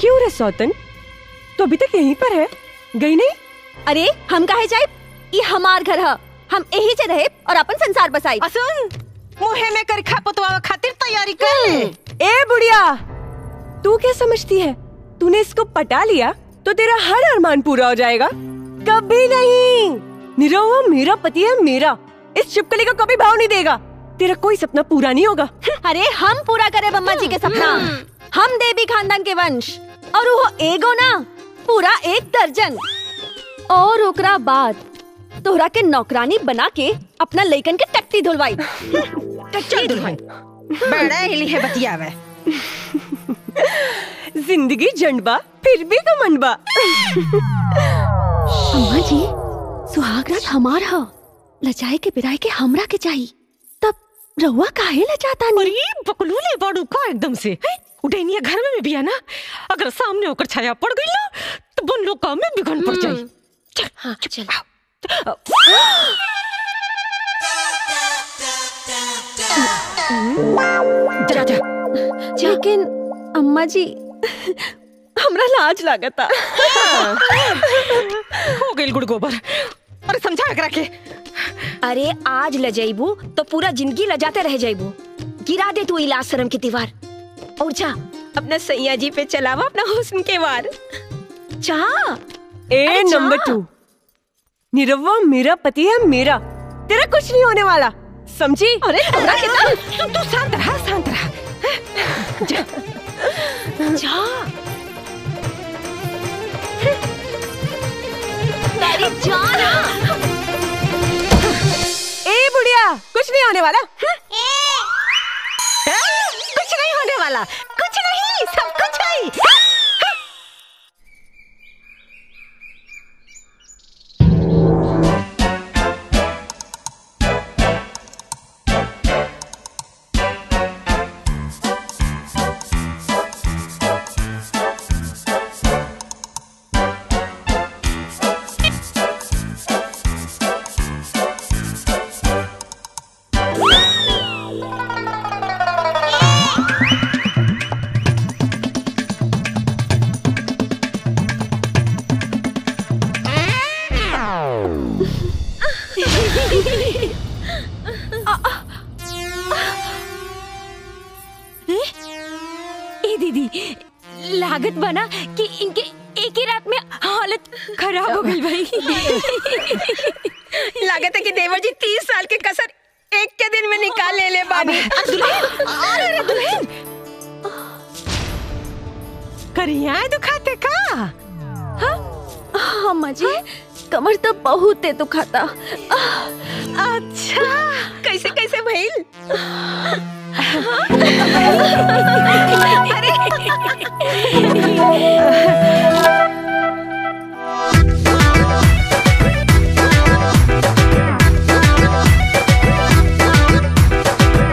क्यों रे सौतन? तो अभी तक यहीं पर है? गई नहीं? अरे हम काहे जाए ये हमार घर है। हम यही से रहे और अपन संसार बसाई। सुन मुहे में कर खा पुतवा खातिर तैयारी कर ले। ए बुढ़िया तू क्या समझती है? तूने इसको पटा लिया तो तेरा हर अरमान पूरा हो जाएगा। कभी नहीं। निरहुआ मेरा पति है मेरा। इस छिपकली को कभी भाव नहीं देगा। तेरा कोई सपना पूरा नहीं होगा। अरे हम पूरा करे बम्मा जी के सपना। हम देवी खानदान के वंश। और वो एगो ना पूरा एक दर्जन। और ओकरा बाद तोहरा के नौकरानी बना के अपना लइकन के टट्टी धुलवाई। बड़ा हिली है बतियावे। ज़िंदगी जंडबा फिर भी घमंडबा अम्मा जी सुहाग रात हमार ह। लचाए के बिराए के हमरा के चाहिए तब रहुआ काहे लचाता नहीं अरे बकलूले बड़ू का एकदम से। हैं? उडैनिया घर में भी है ना? अगर सामने होकर छाया पड़ गई ना तो बन लोग काम में बिगड़ पड़ जाए चल हाँ चल। जा लेकिन अम्मा जी हमरा लाज लागता। हो गई गुड़ गोबर। अरे समझा करा के। अरे आज ल जाइबू तो पूरा ज़िंदगी लजाते रह जाइबू। गिरा दे तू इलाज शर्म की दीवार। और जा अपना सैया जी पे चलावा अपना हुस्न के वार। जा। ए नंबर टू। निरवा मेरा पति है मेरा। तेरा कुछ नहीं होने वाला। समझी? अरे हमरा के तो तू शांत रहा शांत रहा। जा। जा। ए बुढ़िया कुछ नहीं होने वाला। ए। कुछ नहीं होने वाला। कुछ नहीं सब कुछ है बहुत है दुखाता अच्छा। कैसे कैसे भइल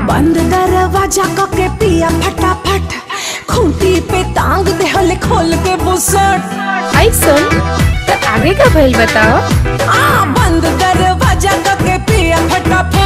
बंद दरवाज़ा के पिया फटाफट। खूंटी पे टांग दे खोल के बुसट। आई सुन तो आगे का भइल बताओ। पिया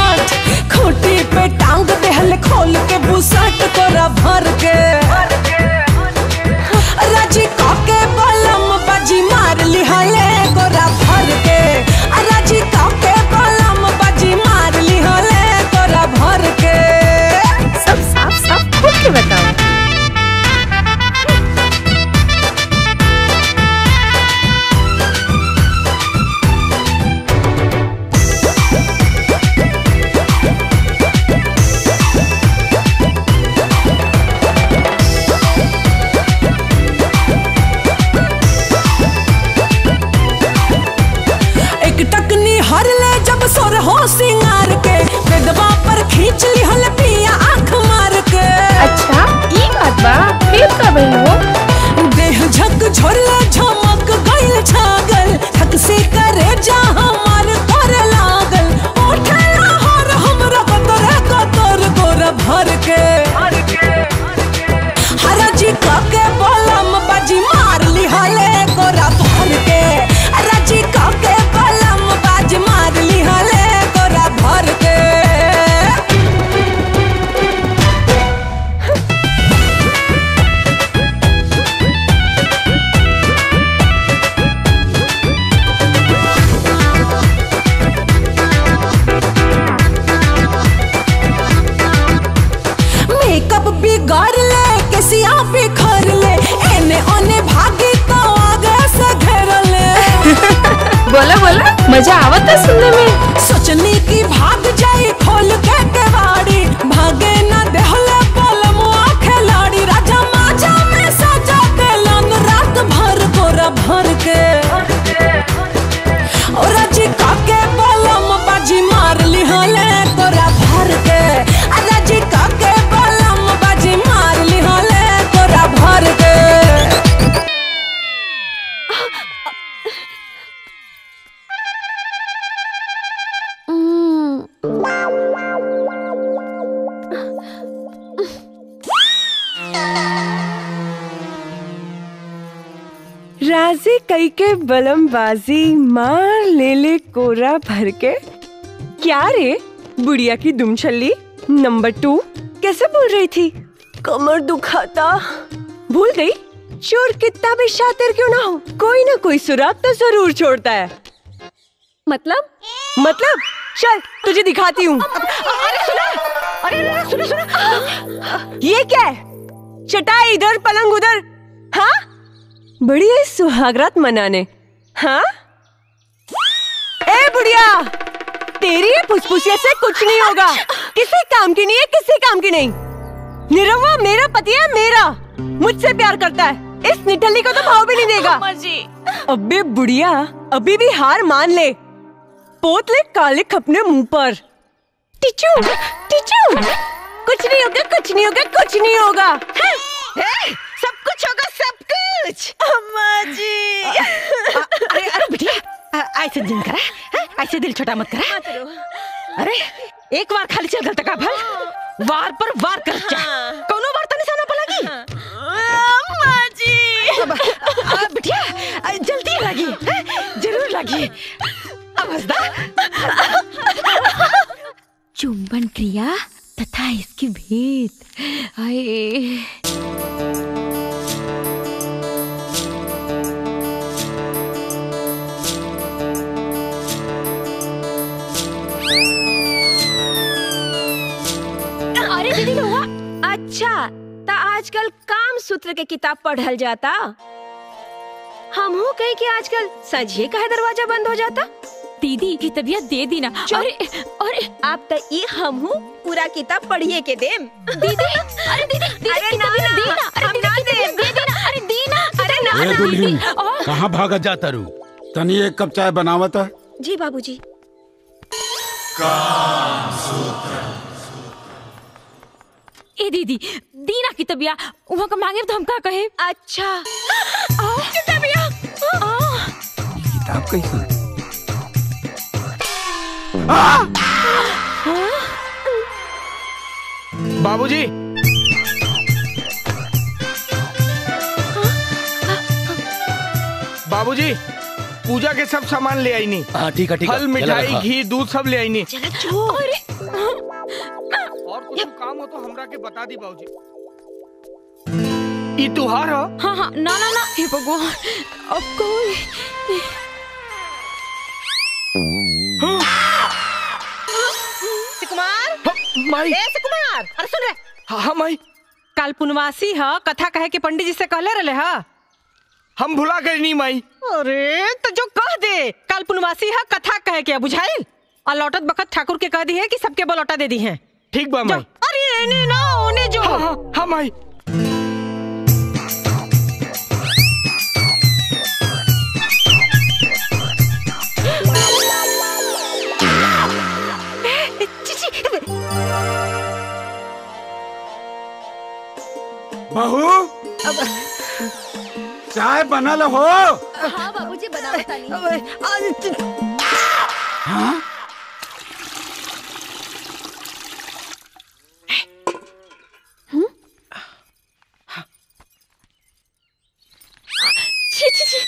कई के बलमबाजी मार ले ले कोरा भर के। क्या रे? बुढ़िया की दुम छल्ली नंबर टू कैसे बोल रही थी? कमर दुखाता। भूल गई? चोर कितना भी शातिर क्यों ना हो? कोई ना कोई सुराग तो ज़रूर छोड़ता है। मतलब? मतलब? चल तुझे दिखाती हूँ। अरे सुना अरे, सुनो सुनो। ये क्या है? चटाई इधर पलंग उधर। हाँ? बढ़िया है सुहागरात मनाने। हाँ? ए बुढ़िया! तेरी ये फुसफुसिया से कुछ नहीं होगा। किसी काम की नहीं है किसी काम की नहीं। निरवा मेरा पति है मेरा। मुझसे प्यार करता है। इस निठल्ली को तो भाव भी नहीं देगा। जी। अबे बुढ़िया अभी भी हार मान ले। पोत ले काले खपने मुँह पर। टिचू टिचू! कुछ नहीं होगा कुछ नहीं होगा कुछ नहीं होगा। हैं? सब कुछ होगा सब कुछ अम्मा जी अरे अरे बिटिया ऐसे दिन करा हैं? ऐसे दिल छोटा मत करा अरे एक बार खाली चल गलता का भल वार पर वार कर जा कोनो बार तने साना पलगी अम्मा जी बिटिया जल्दी लगी हैं? ज़रूर लगी अब हंसदा चुंबन क्रिया तथा इसकी भेद आए अरे, दीदी अच्छा ता आजकल काम सूत्र के किताब पढ़ल जाता। हमहू कहे कि आजकल सजिए का दरवाज़ा बंद हो जाता। दीदी की तबीयत दे दी ना अरे अरे। आप तो ये हमहू पूरा किताब पढ़िए के देम। दीदी अरे दीदी दीदी अरे ना, तबीयत ना, दी अरे ना दे दी अरे दी ना अरे ना ए ना, दुल्हन दीदी, कहाँ भागा जाता रू? तनी एक कप चाय बनावत है। जी बाबूजी। ए दीदी दीना की तबिया वहाँ का मांगे तो हम का कहे? अच्छा। तबिया किताब कैसा बाबूजी। बाबूजी पूजा के सब सामान ले आई नी हाँ ठीक है ठीक है। फल मिठाई घी दूध सब ले आई नी अरे और कुछ काम हो तो हमरा के बता दी बाबूजी। ई तुहार हो? हाँ हाँ ना ना ना। हे भगवान अब कोई माई। ए सुकुमार अरे सुन रे। हाँ माई। कल पुनवासी ह कथा कहे के पंडित जी से कहले रहले ह। हम भुला गए नी माई। अरे तो जो कह दे कल पुनवासी ह कथा कहे के बुझाइल और लौटत बखत ठाकुर के कह दी है कि सबके बलौटा दे दी है। ठीक बा माई। अरे एने ना ओने जो। हाँ हाँ हाँ माई। बहू? चाय बनल हो। हाँ बाबूजी बना हाँ? छी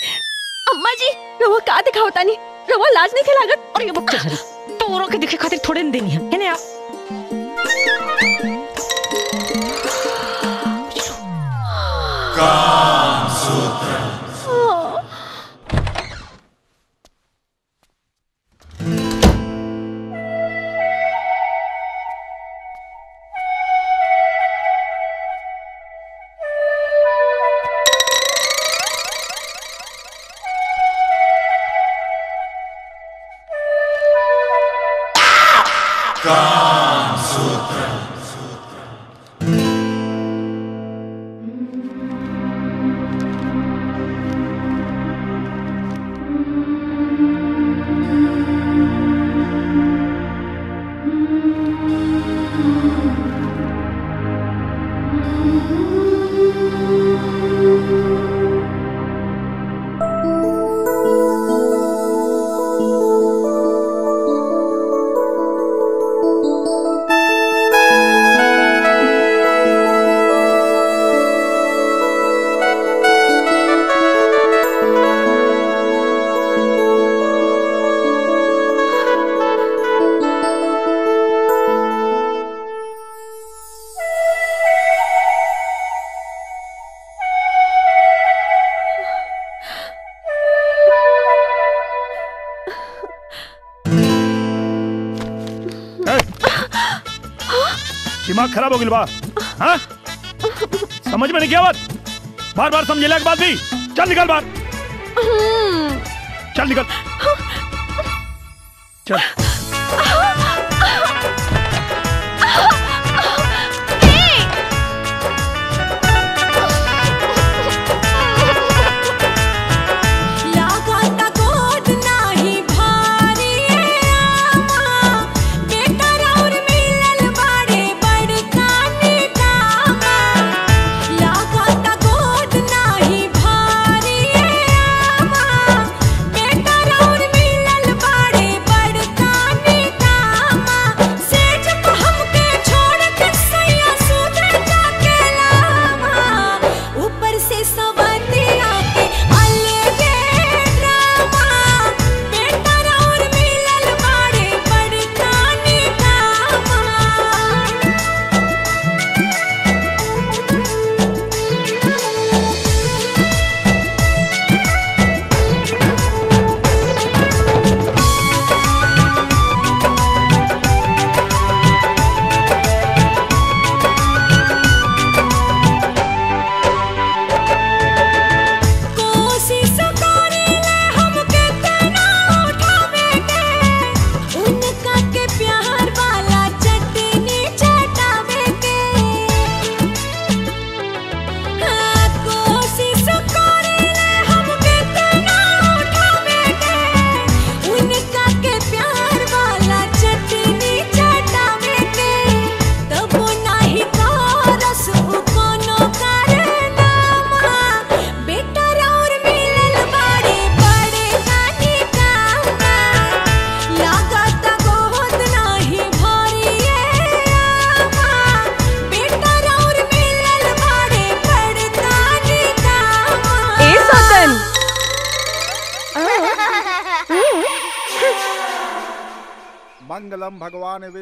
अम्मा जी रवा का दिखाओ तानी? रवा लाज नहीं खिलागत अरे बच्चा तोरो के दिखे खातिर थोड़े न देनी है। है ना आप दिमाग खराब हो गया बा हाँ? समझ में नहीं क्या बात? बार बार समझे लायक बात भी। चल निकल बाहर चल निकल। चल।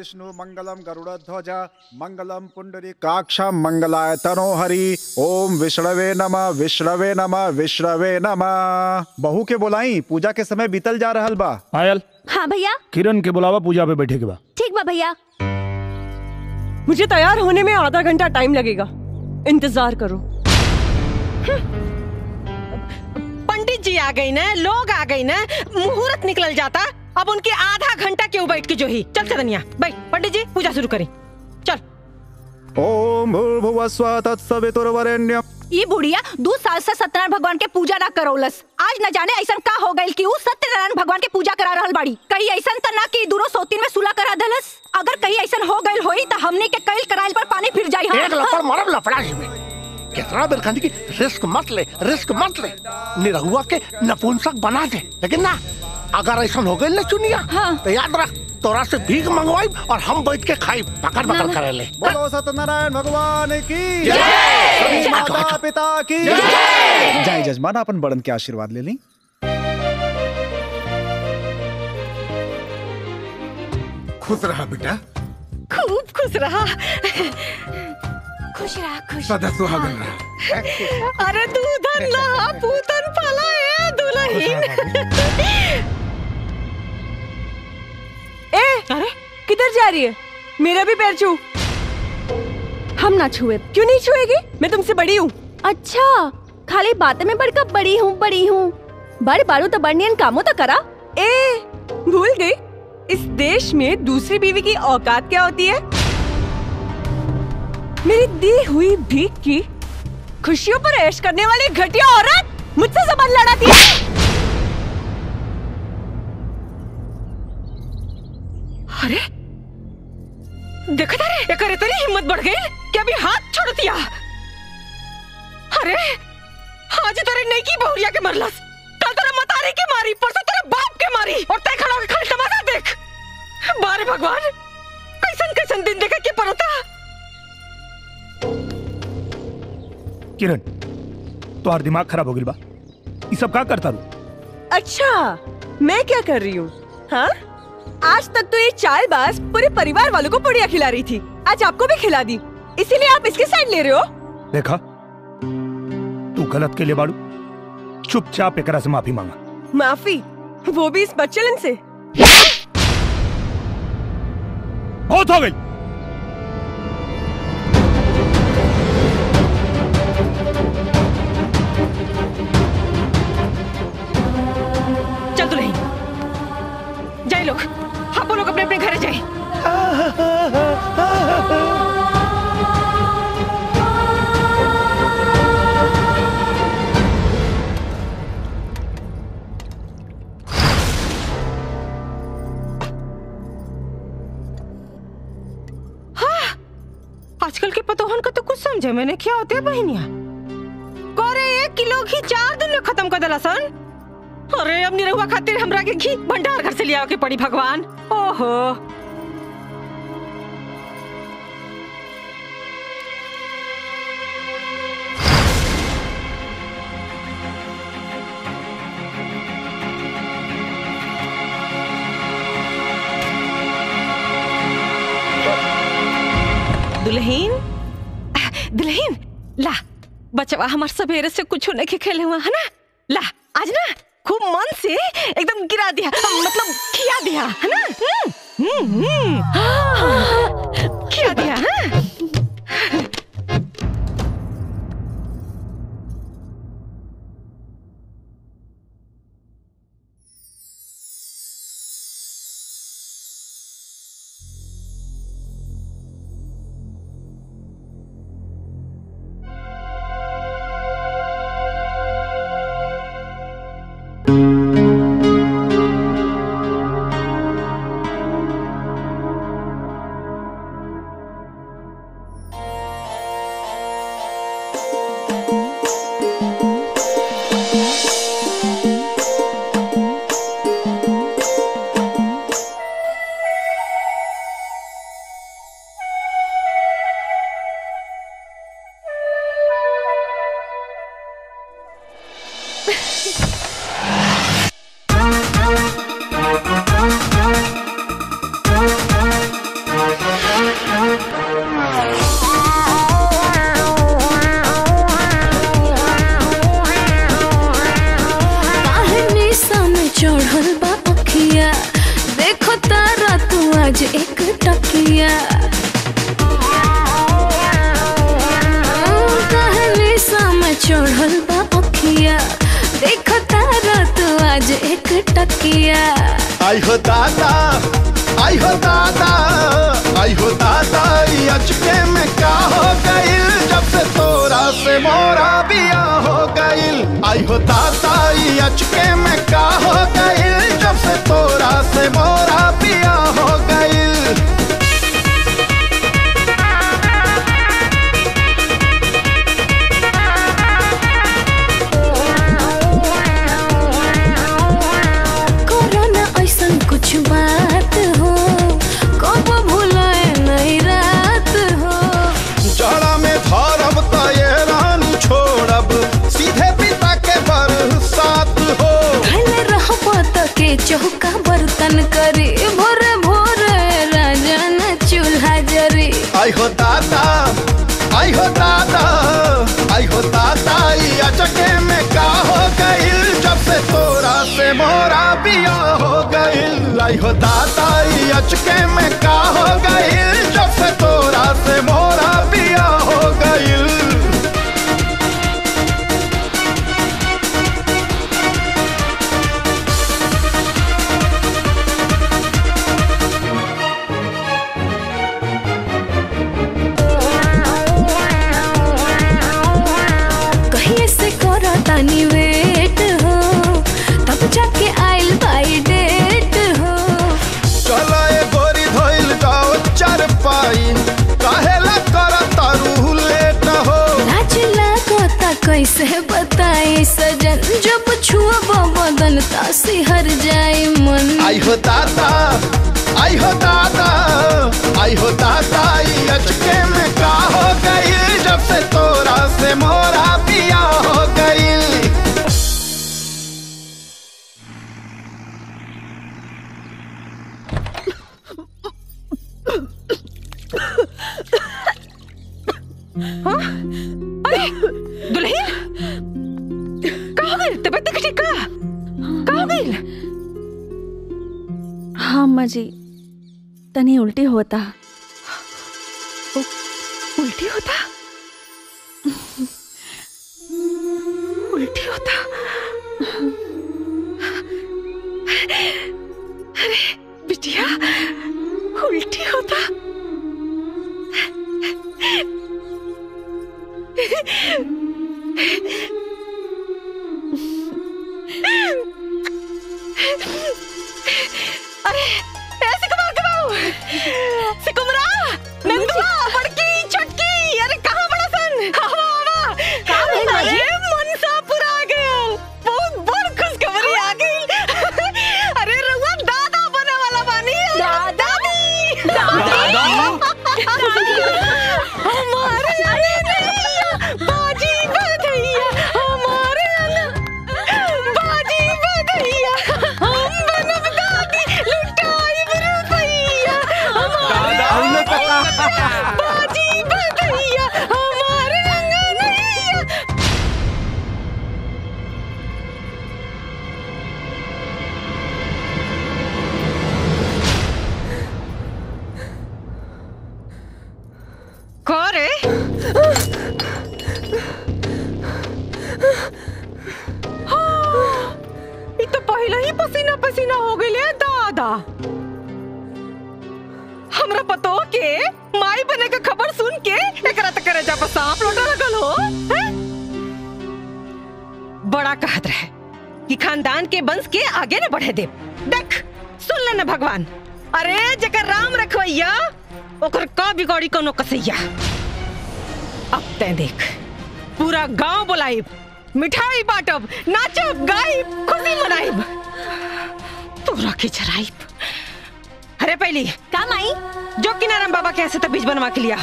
विष्णु मंगलम गरुड़ध्वज मंगलम पुंडरी काक्षा मंगलाय तनोहरि। ओम विष्णवे नमः विष्णवे नमः विष्णवे नमः। बहू के बुलाई पूजा के समय बीतल जा रहा बा। आयल हाँ भैया। किरण के बुलावा पूजा पे बैठे के बा। ठीक बा भैया। मुझे तैयार होने में आधा घंटा टाइम लगेगा। इंतज़ार करो। पंडित जी आ गई ना लोग आ गई ना मुहूर्त निकल जाता। अब उनके आधा घंटा क्यों बैठ के जो ही। चल चलनिया भाई पंडित जी पूजा शुरू करें। चल। ओम भूर्भुवः स्वः तत्सवितुर्वरेण्यम् ये बुढ़िया दो साल से सत्यनारायण भगवान के पूजा ना करौलस आज न जाने ऐसा का हो गइल कि सत्यनारायण भगवान के पूजा करा रहल बाड़ी। कहीं ऐसा त ना कि दोनों सोतीन में सुला करा दलस अगर कहीं ऐसा हो गइल होई त हमने के कईल कराइल पर पानी फिर जाई एक लपड़ मरब लफड़ा में। कितना बेर कहनी की? रिस्क मत ले रिस्क मत ले। निरहुआ के नपुंसक बना दे। लेकिन ना अगर ऐसा हो गए ना चुनिया तो याद रख तोरा से भीख मंगवाई और हम बैठ के खाई पकड़ पकड़ करे ले। बोलो सत्यनारायण भगवान की। माता पिता की। जय। जय जजमान अपन बड़न के आशीर्वाद ले ली। खुश रहा बेटा। खूब खुश रहा। खुश रहा खुश सदा सुहागन रहा अरे तू धन लहा पूतन फला ए दुल्हन। ए अरे किधर जा रही है? मेरा भी पैर छू। हम ना छुए। क्यों नहीं छुएगी? मैं तुमसे बड़ी हूँ। अच्छा खाली बातें में बड़का बड़ी हूँ बड़ी हूँ। बड़ बारू तो बड़नियन कामों तो करा। ए भूल गई। इस देश में दूसरी बीवी की औकात क्या होती है? मेरी दी हुई भीख की खुशियों पर ऐश करने वाली घटिया औरत मुझसे जबान लड़ाती है। अरे, देखा था रे, एक इतनी हिम्मत बढ़ गई, कि अभी हाथ छोड़ दिया। अरे, आज तेरे नहीं की बहुरिया के मरलस, कल तेरे मतारी के मारी, परसों तेरे बाप के मारी, और तय खड़ा होके खाली तमाशा देख। बारे भगवान कैसन कैसन दिन देखे के पड़ता किरण तुम्हार दिमाग खराब हो गई बा। ये सब का करता रू अच्छा मैं क्या कर रही हूँ? हाँ? आज तक तो ये चालबाज पूरे परिवार वालों को पुड़िया खिला रही थी। आज आपको भी खिला दी। इसीलिए आप इसकी साइड ले रहे हो। देखा तू गलत के लिए बाड़ू। चुपचाप एकरा से माफ़ी मांगा। माफ़ी? वो भी इस बच्चलन से? बहुत हो गई। जाए लोग। आप लोग अपने अपने घर जाए। हाँ, आजकल के पतोहन का तो कुछ समझे मैंने। क्या होते बहनिया? कोरे एक किलो घी चार दिन में खत्म कर दिला सन। अरे अब निरहुआ खातिर हमरा के घी भंडार घर से लिया के पड़ी, भगवान। ओहो। दुल्हीन? दुल्हीन, ला, बचवा, हमार सवेरे से कुछ होने के खेले हुआ, है ना? ला, आज ना? खूब मन से एकदम गिरा दिया मतलब खिया दिया है ना? हँसी हर जाए मन। आई हो दादा आई हो दादा आई हो दादा अचके में का हो गई। जब से तोरा से मोरा मिठाई बाटब नाचब गाइब खुशी मनाइब। तोरा के चराइब। अरे पहली का माई? जो किनाराम बाबा कैसे तब तो बीज बनवा के लिया।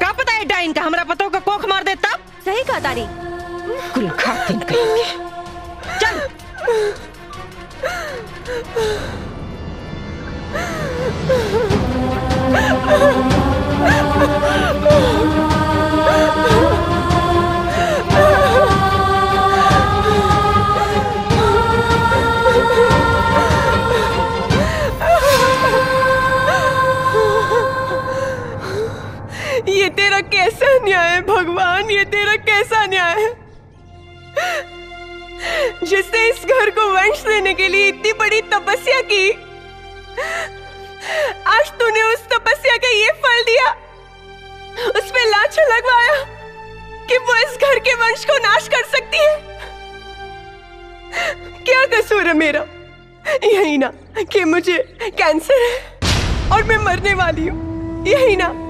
का पता है डाइन का हमरा पता होगा कोख मार दे तब सही कहा तारी। कुल खातिन करेंगे। चल। Oh कैसा न्याय है जिसने इस घर को वंश देने के लिए इतनी बड़ी तपस्या की, आज तूने उस तपस्या का ये फल दिया। उस पे लगवाया कि वो इस घर के वंश को नाश कर सकती है। क्या कसूर है मेरा? यही ना कि मुझे कैंसर है और मैं मरने वाली हूँ। यही ना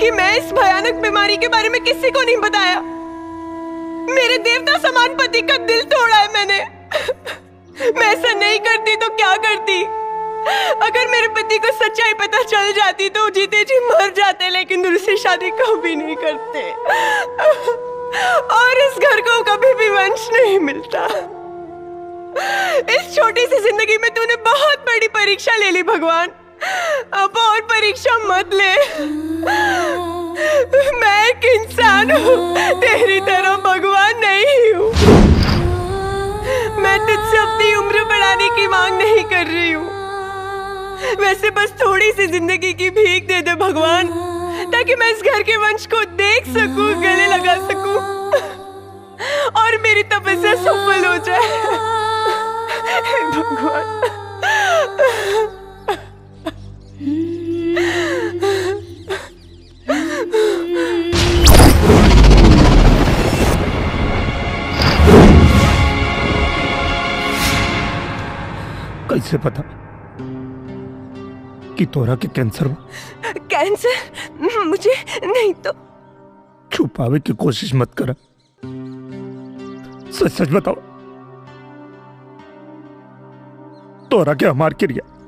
कि मैं इस भयानक बीमारी के बारे में किसी को नहीं बताया। मेरे देवता समान पति का दिल तोड़ा है मैंने। मैं ऐसा नहीं करती तो क्या करती? अगर मेरे पति को सच्चाई पता चल जाती तो जीते जी मर जाते, लेकिन दूसरी शादी कभी नहीं करते। और इस घर को कभी भी वंश नहीं मिलता। इस छोटी सी ज़िंदगी में तूने बहुत बड़ी परीक्षा ले ली, भगवान। अब और परीक्षा मत ले। मैं एक इंसान हूँ, तेरी तरह भगवान नहीं हूँ। मैं तुझसे अपनी उम्र बढ़ाने की मांग नहीं कर रही हूँ। वैसे बस थोड़ी सी ज़िंदगी की भीख दे दे भगवान, ताकि मैं इस घर के वंश को देख सकूँ, गले लगा सकूँ, और मेरी तपस्या सफल हो जाए। भगवान। कैसे पता कि तोरा के कैंसर बा? कैंसर? मुझे नहीं तो। छुपावे की कोशिश मत करा। सच सच बताओ। तोरा के हमार क्रिया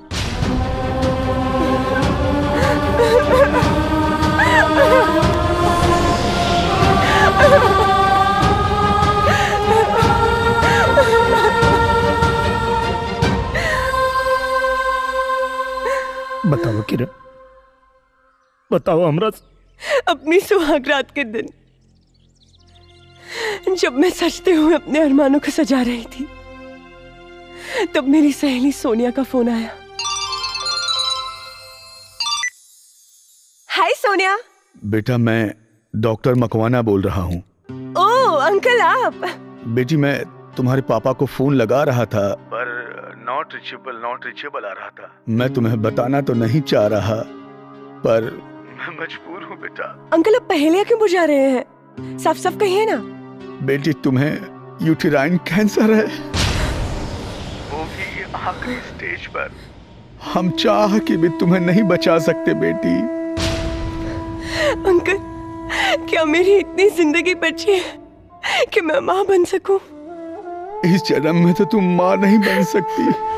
बताओ किरण। बताओ हमरा अपनी सुहाग रात के दिन जब मैं सजते हुए अपने अरमानों को सजा रही थी तब मेरी सहेली सोनिया का फ़ोन आया। हाय सोनिया। बेटा मैं डॉक्टर मकवाना बोल रहा हूँ। ओ अंकल आप। बेटी मैं तुम्हारे पापा को फ़ोन लगा रहा था पर नॉट रिचेबल नॉट रिचेबल आ रहा था। मैं तुम्हें बताना तो नहीं चाह रहा पर मैं मजबूर हूँ बेटा। अंकल अब पहेलियाँ क्यों बुझा रहे हैं? साफ़ साफ़ कहिए ना। बेटी तुम्हें यूटेराइन कैंसर है। वो भी आखिरी स्टेज पर। हम चाह के भी तुम्हें नहीं बचा सकते बेटी। अंकल क्या मेरी इतनी ज़िंदगी बची है कि मैं माँ बन सकूँ? इस जन्म में तो तुम माँ नहीं बन सकती।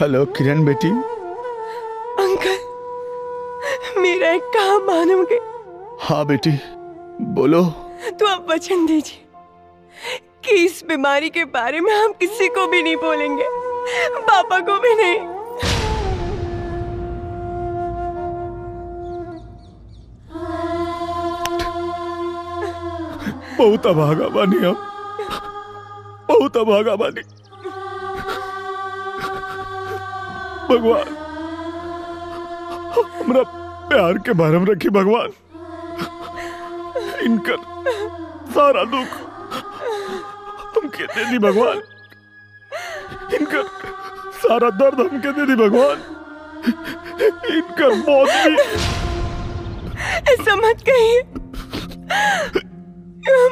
हेलो किरण बेटी अंकल मेरा एक काम मानोगे हाँ बेटी बोलो। तो आप वचन दीजिए कि इस बीमारी के बारे में हम किसी को भी नहीं बोलेंगे पापा को भी नहीं। बहुत अभागा बानी हम बहुत अभागा बानी। भगवान। हमरा प्यार के बारे में रखी भगवान। इनकर सारा दुख हमके दे दी भगवान। इनकर सारा दर्द हमके दे दी भगवान। इनकर मौत भी। ऐसा मत कहिए।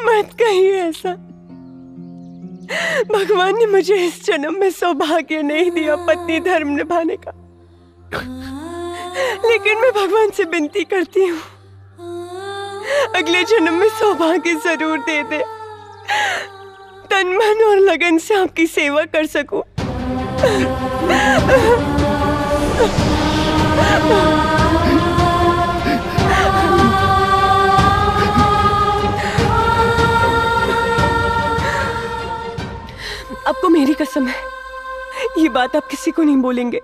मत कहिए ऐसा। भगवान ने मुझे इस जन्म में सौभाग्य नहीं दिया पत्नी धर्म निभाने का। लेकिन मैं भगवान से विनती करती हूँ। अगले जन्म में सौभाग्य ज़रूर दे दे। तन मन और लगन से आपकी सेवा कर सकूँ। आपको मेरी कसम है। ये बात आप किसी को नहीं बोलेंगे।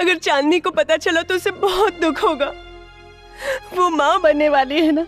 अगर चांदनी को पता चला तो उसे बहुत दुख होगा। वो माँ बनने वाली है ना?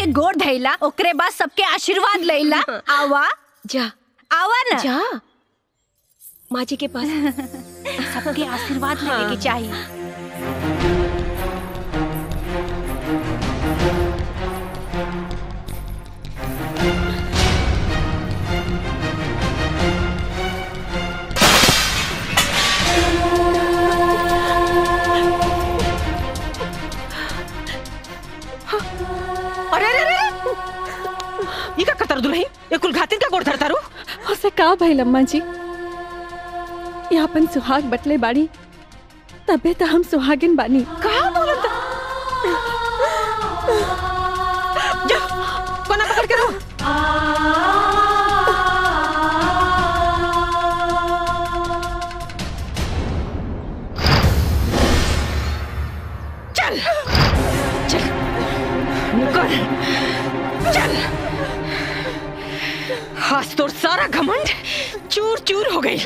के गोड़ धैला ओकरे बाद सबके आशीर्वाद लैला। आवा। जा। आवा ना। जा। माजी के पास। सबके आशीर्वाद लेने की चाहिए। अरे ये का कतर दुल्हन ये कुल घातिन का गोड़ धरता रू? उसे का भइल अम्मा जी यहाँ अपन सुहाग बटले बाड़ी। तबे तो हम सुहागिन बानी। का बोलत तोर सारा घमंड चूर चूर हो गई।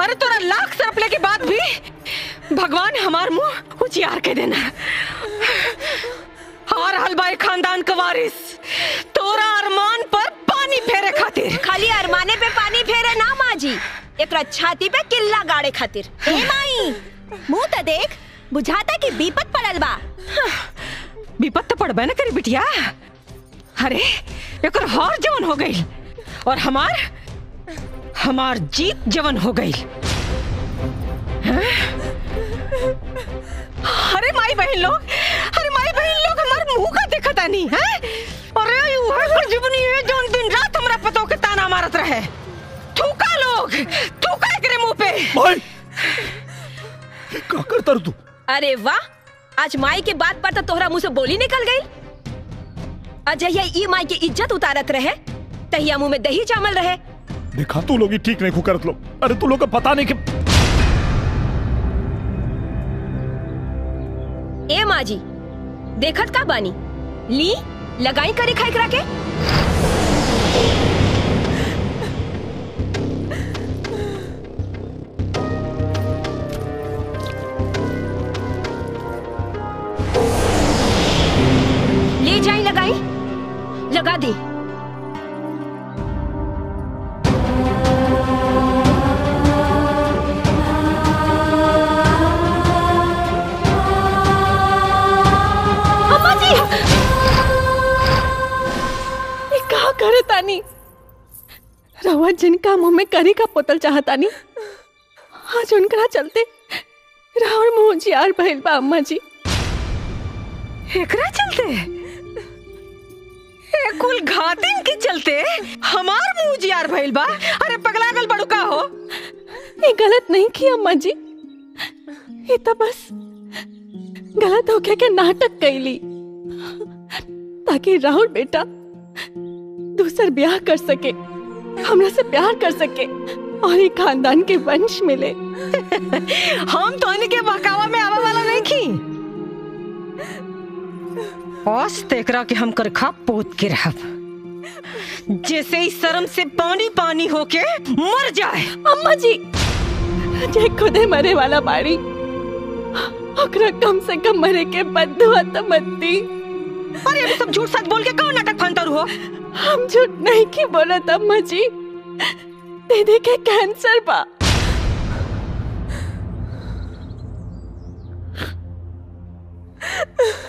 अरे तोरा लाख सरपले के बाद भी भगवान हमार मुँह उजियार के देना। हार हलवाई खानदान का वारिस तोरा अरमान पर पानी फेरे खातिर। खाली अरमाने पे पानी फेरे ना माँ जी एकरा छाती पे किल्ला गाड़े खातिर। ए माई मुँह तो देख बुझाता कि बीपत पड़ल बा। विपत तो पड़बे न करी बिटिया। अरे एक हार जवन हो गई और हमार हमार जीत जवन हो गई। अरे माई बहन लोग अरे माई बहन लोग हमार मुँह का देखता नहीं है? अरे वह कुछ जीवनी है जो दिन रात हमरा पतो के ताना मारत रहे। थूका लोग थूका एकरे मुँह पे। भाई का करता तू? अरे वाह आज माई के बात पर तो तोहरा मुँह से बोली निकल गई। अजय ई माई की इज़्ज़त उतारत रहे। तहिया मुँह में दही चावल रहे। देखा तू लोग ठीक नहीं करत लो अरे तू लोग का पता नहीं कि ए माँ जी देखत का बानी? ली लगाई करे खाई करा के? ले जाई लगाई लगा दी। करे तानी। रवा जिनका मुँह में करी का पोतल चाहतानी आज उनकरा चलते रावण मुँह जियार भइल बा अम्मा जी। एकरा चलते? ए कुल घातिन के चलते हमार मुँह जियार भइल बा। अरे पगला गल बड़ू का हो? ये गलत नहीं किया अम्मा जी। ये तो बस गलत होके के नाटक कैली। ताकि राहुल बेटा दूसर ब्याह कर सके हमरा से प्यार कर सके और एक खानदान के वंश मिले। हम तो इनके बहकावा में आवे वाला नहीं खी औस तेकरा के हम करखा पोत के रहब। जैसे ही शर्म से पानी पानी होके मर जाए। अम्मा जी जे खुदे मरे वाला बाड़ी। ओकरा कम से कम मरे के बदुआ तो मत दी अरे अभी सब झूठ सच बोल के कौन नाटक फंतर हो? हम झूठ नहीं की बोलत अम्मा जी। दीदी के कैंसर बा।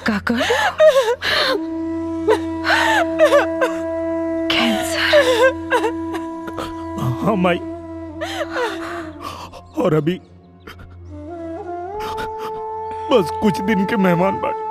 काका? कैंसर? हाँ माई। और अभी बस कुछ दिन के मेहमान बाकी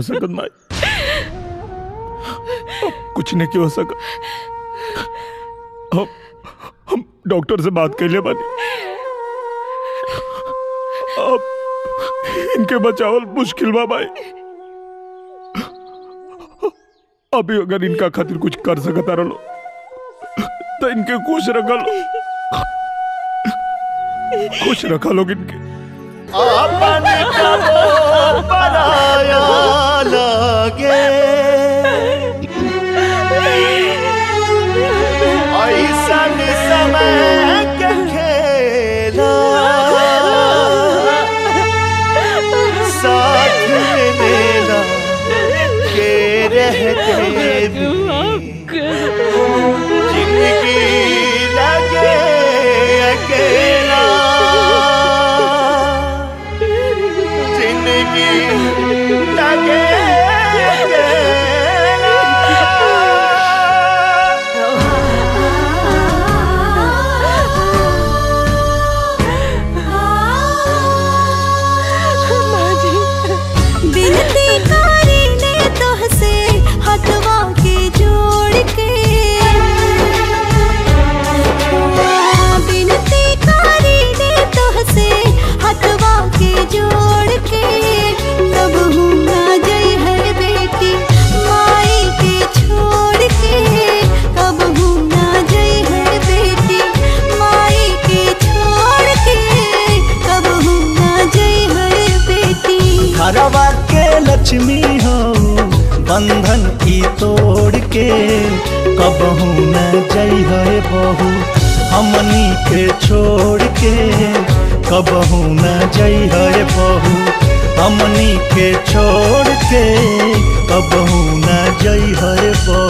हो सकत माई अब कुछ नहीं क्यों हो सकत हम हम डॉक्टर से बात कर ले बानी अब इनके बचावल मुश्किल बा भाई अभी अगर इनका खातिर कुछ कर सकता रहो तो इनके खुश रखा लो। खुश रखा लोग इनके। अपन कबो पराया लागे। बंधन की तोड़ के कबहू न जई है बहू? हमनी के छोड़ के कबहू न जय है बहू? हमनी के छोड़ के कबहू न जई है बहू?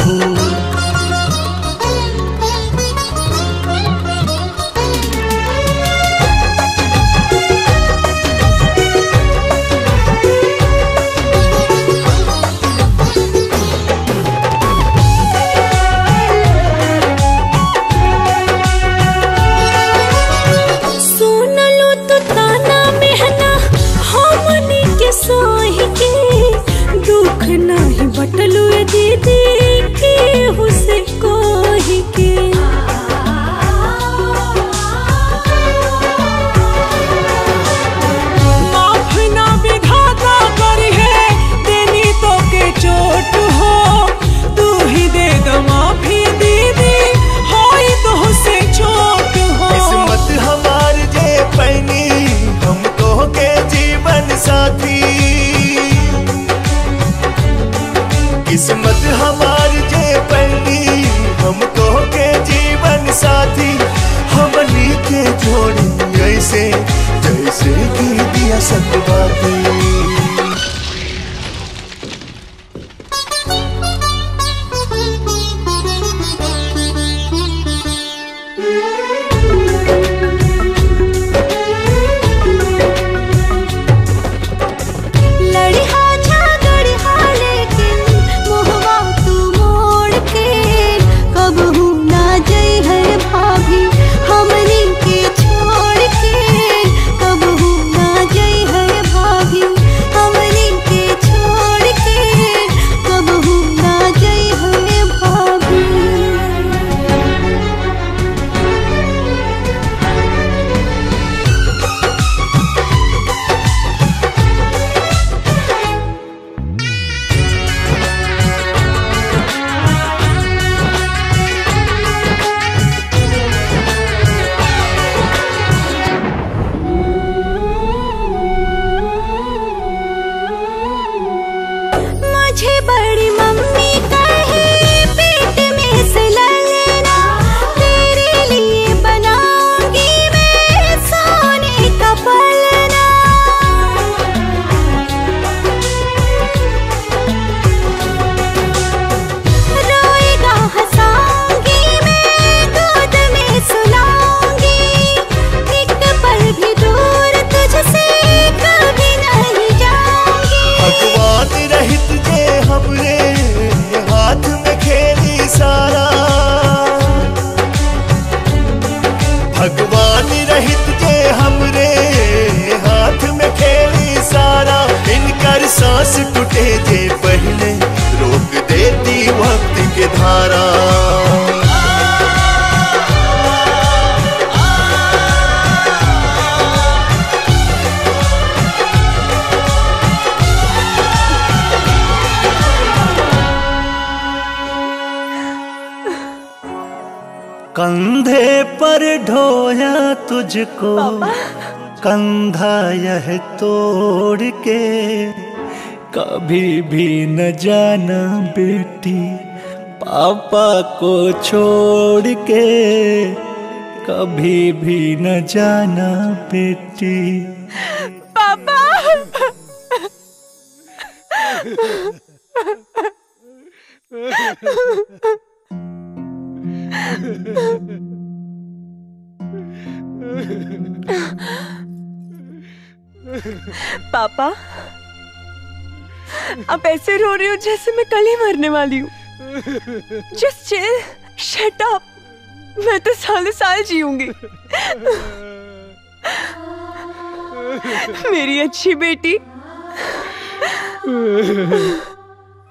को छोड़ के कभी भी न जाना बेटी। पापा। पापा, आप ऐसे रो रहे हो जैसे मैं कल ही मरने वाली हूँ। जस्ट चिल शट अप मैं तो सालों साल जीऊँगी। मेरी अच्छी बेटी।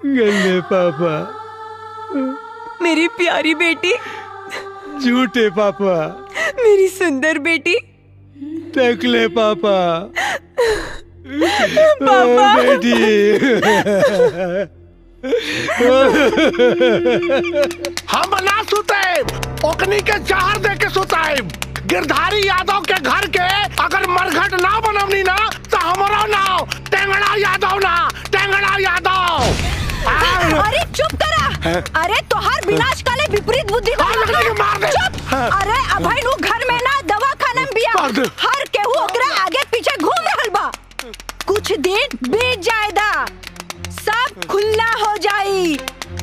गल्ले पापा। मेरी प्यारी बेटी। झूठे पापा। मेरी सुंदर बेटी। टकले पापा। पापा। बेटी। हम ना सुते ओकनी के जहर दे के सुताए गिरधारी यादव के घर के अगर मरघट ना बनवनी ना तो हमारा नाव टेंगड़ा यादव ना टेंगड़ा यादव। अरे चुप करा। अरे तोहार विनाश काले विपरीत बुद्धि का लगला चुप। अरे अभय नु घर में ना दवा खाना में बिया। हर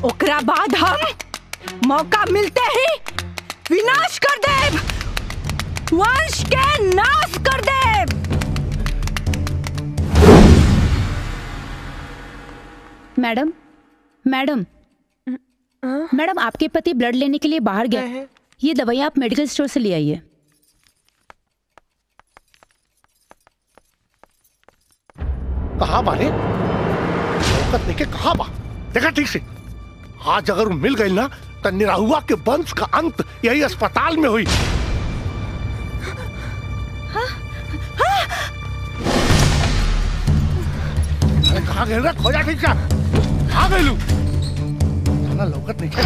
ओकरा बाद हम मौका मिलते ही विनाश कर देब वंश के नाश कर देब मैडम मैडम मैडम आपके पति ब्लड लेने के लिए बाहर गए। ये दवाई आप मेडिकल स्टोर से ले आइए। कहा बाने औकत लेके कहा बा? देखा ठीक से। आज अगर मिल गई ना तो निराहुआ के वंश का अंत यही अस्पताल में हुई। कहा गए ना खोजा ठीक कहा गए लू। लौकत नहीं है।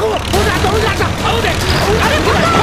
こ、だら、どうだっ、青で、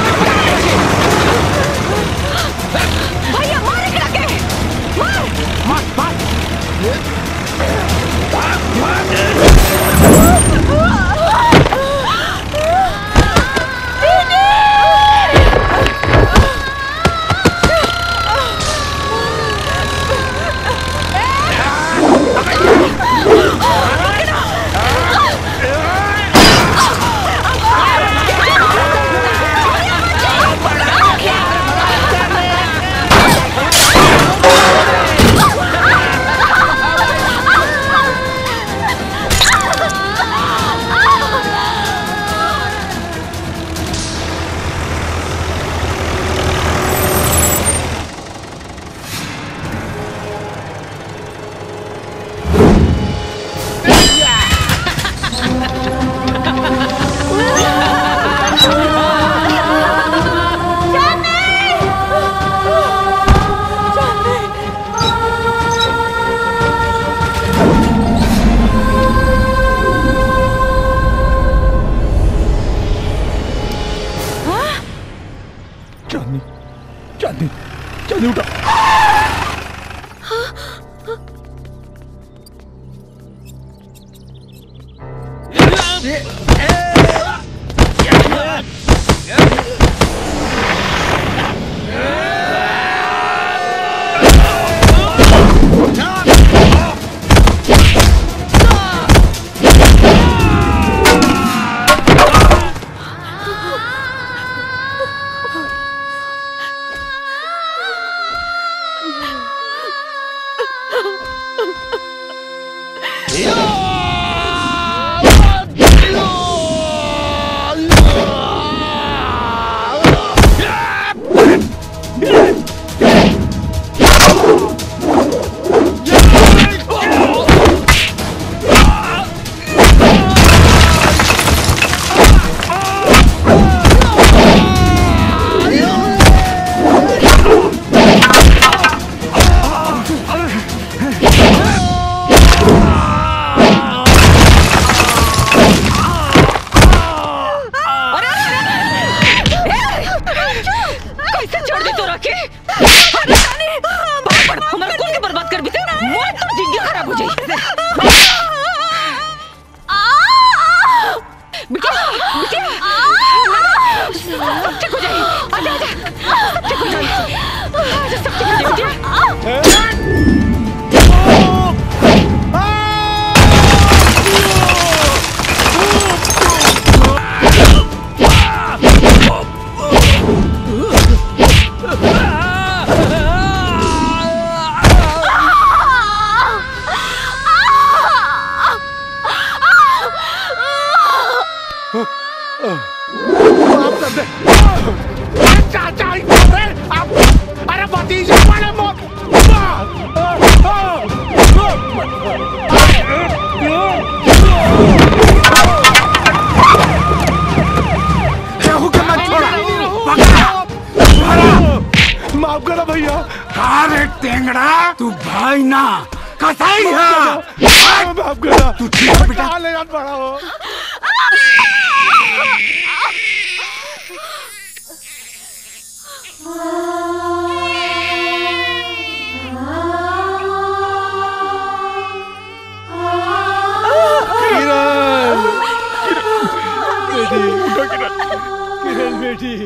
बेटी।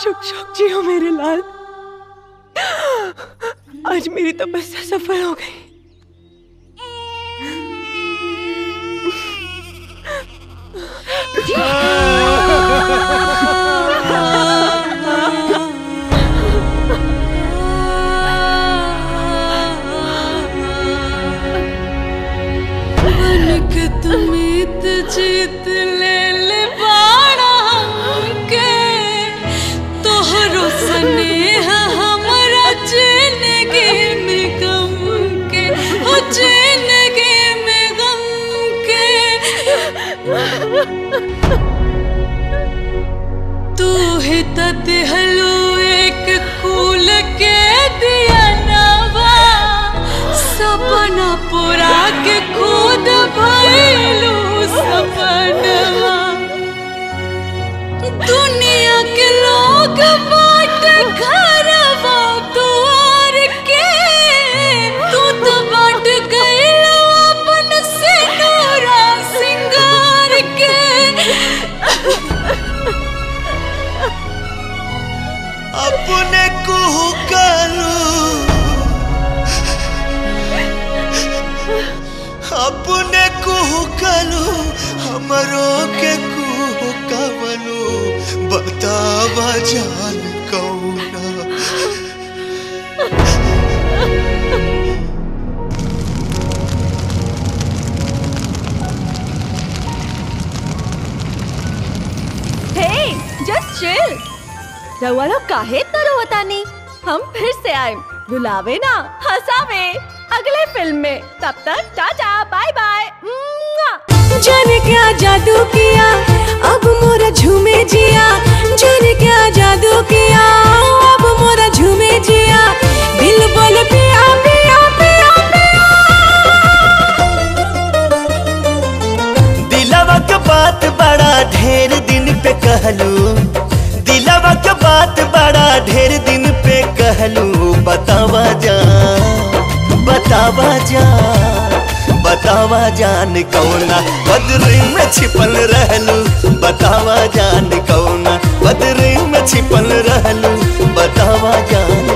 चुप चुप हो मेरे लाल। आज मेरी तपस्या सफल हो गई। बतावा जान कौना हे लोग काहे इतना रोवतानी हम फिर से आए। रुलावे ना हंसावे। अगले फ़िल्म में। तब तक टाटा बाय बाय जाने क्या जादू किया कहलू। दिलावा के बात बड़ा ढेर दिन पे कहलू, बतावा जा बतावा जा बतावा जान कौना बदरी में छिपल रहलू, बतावा जान कौना बदरी में छिपल रहलू, बतावा जान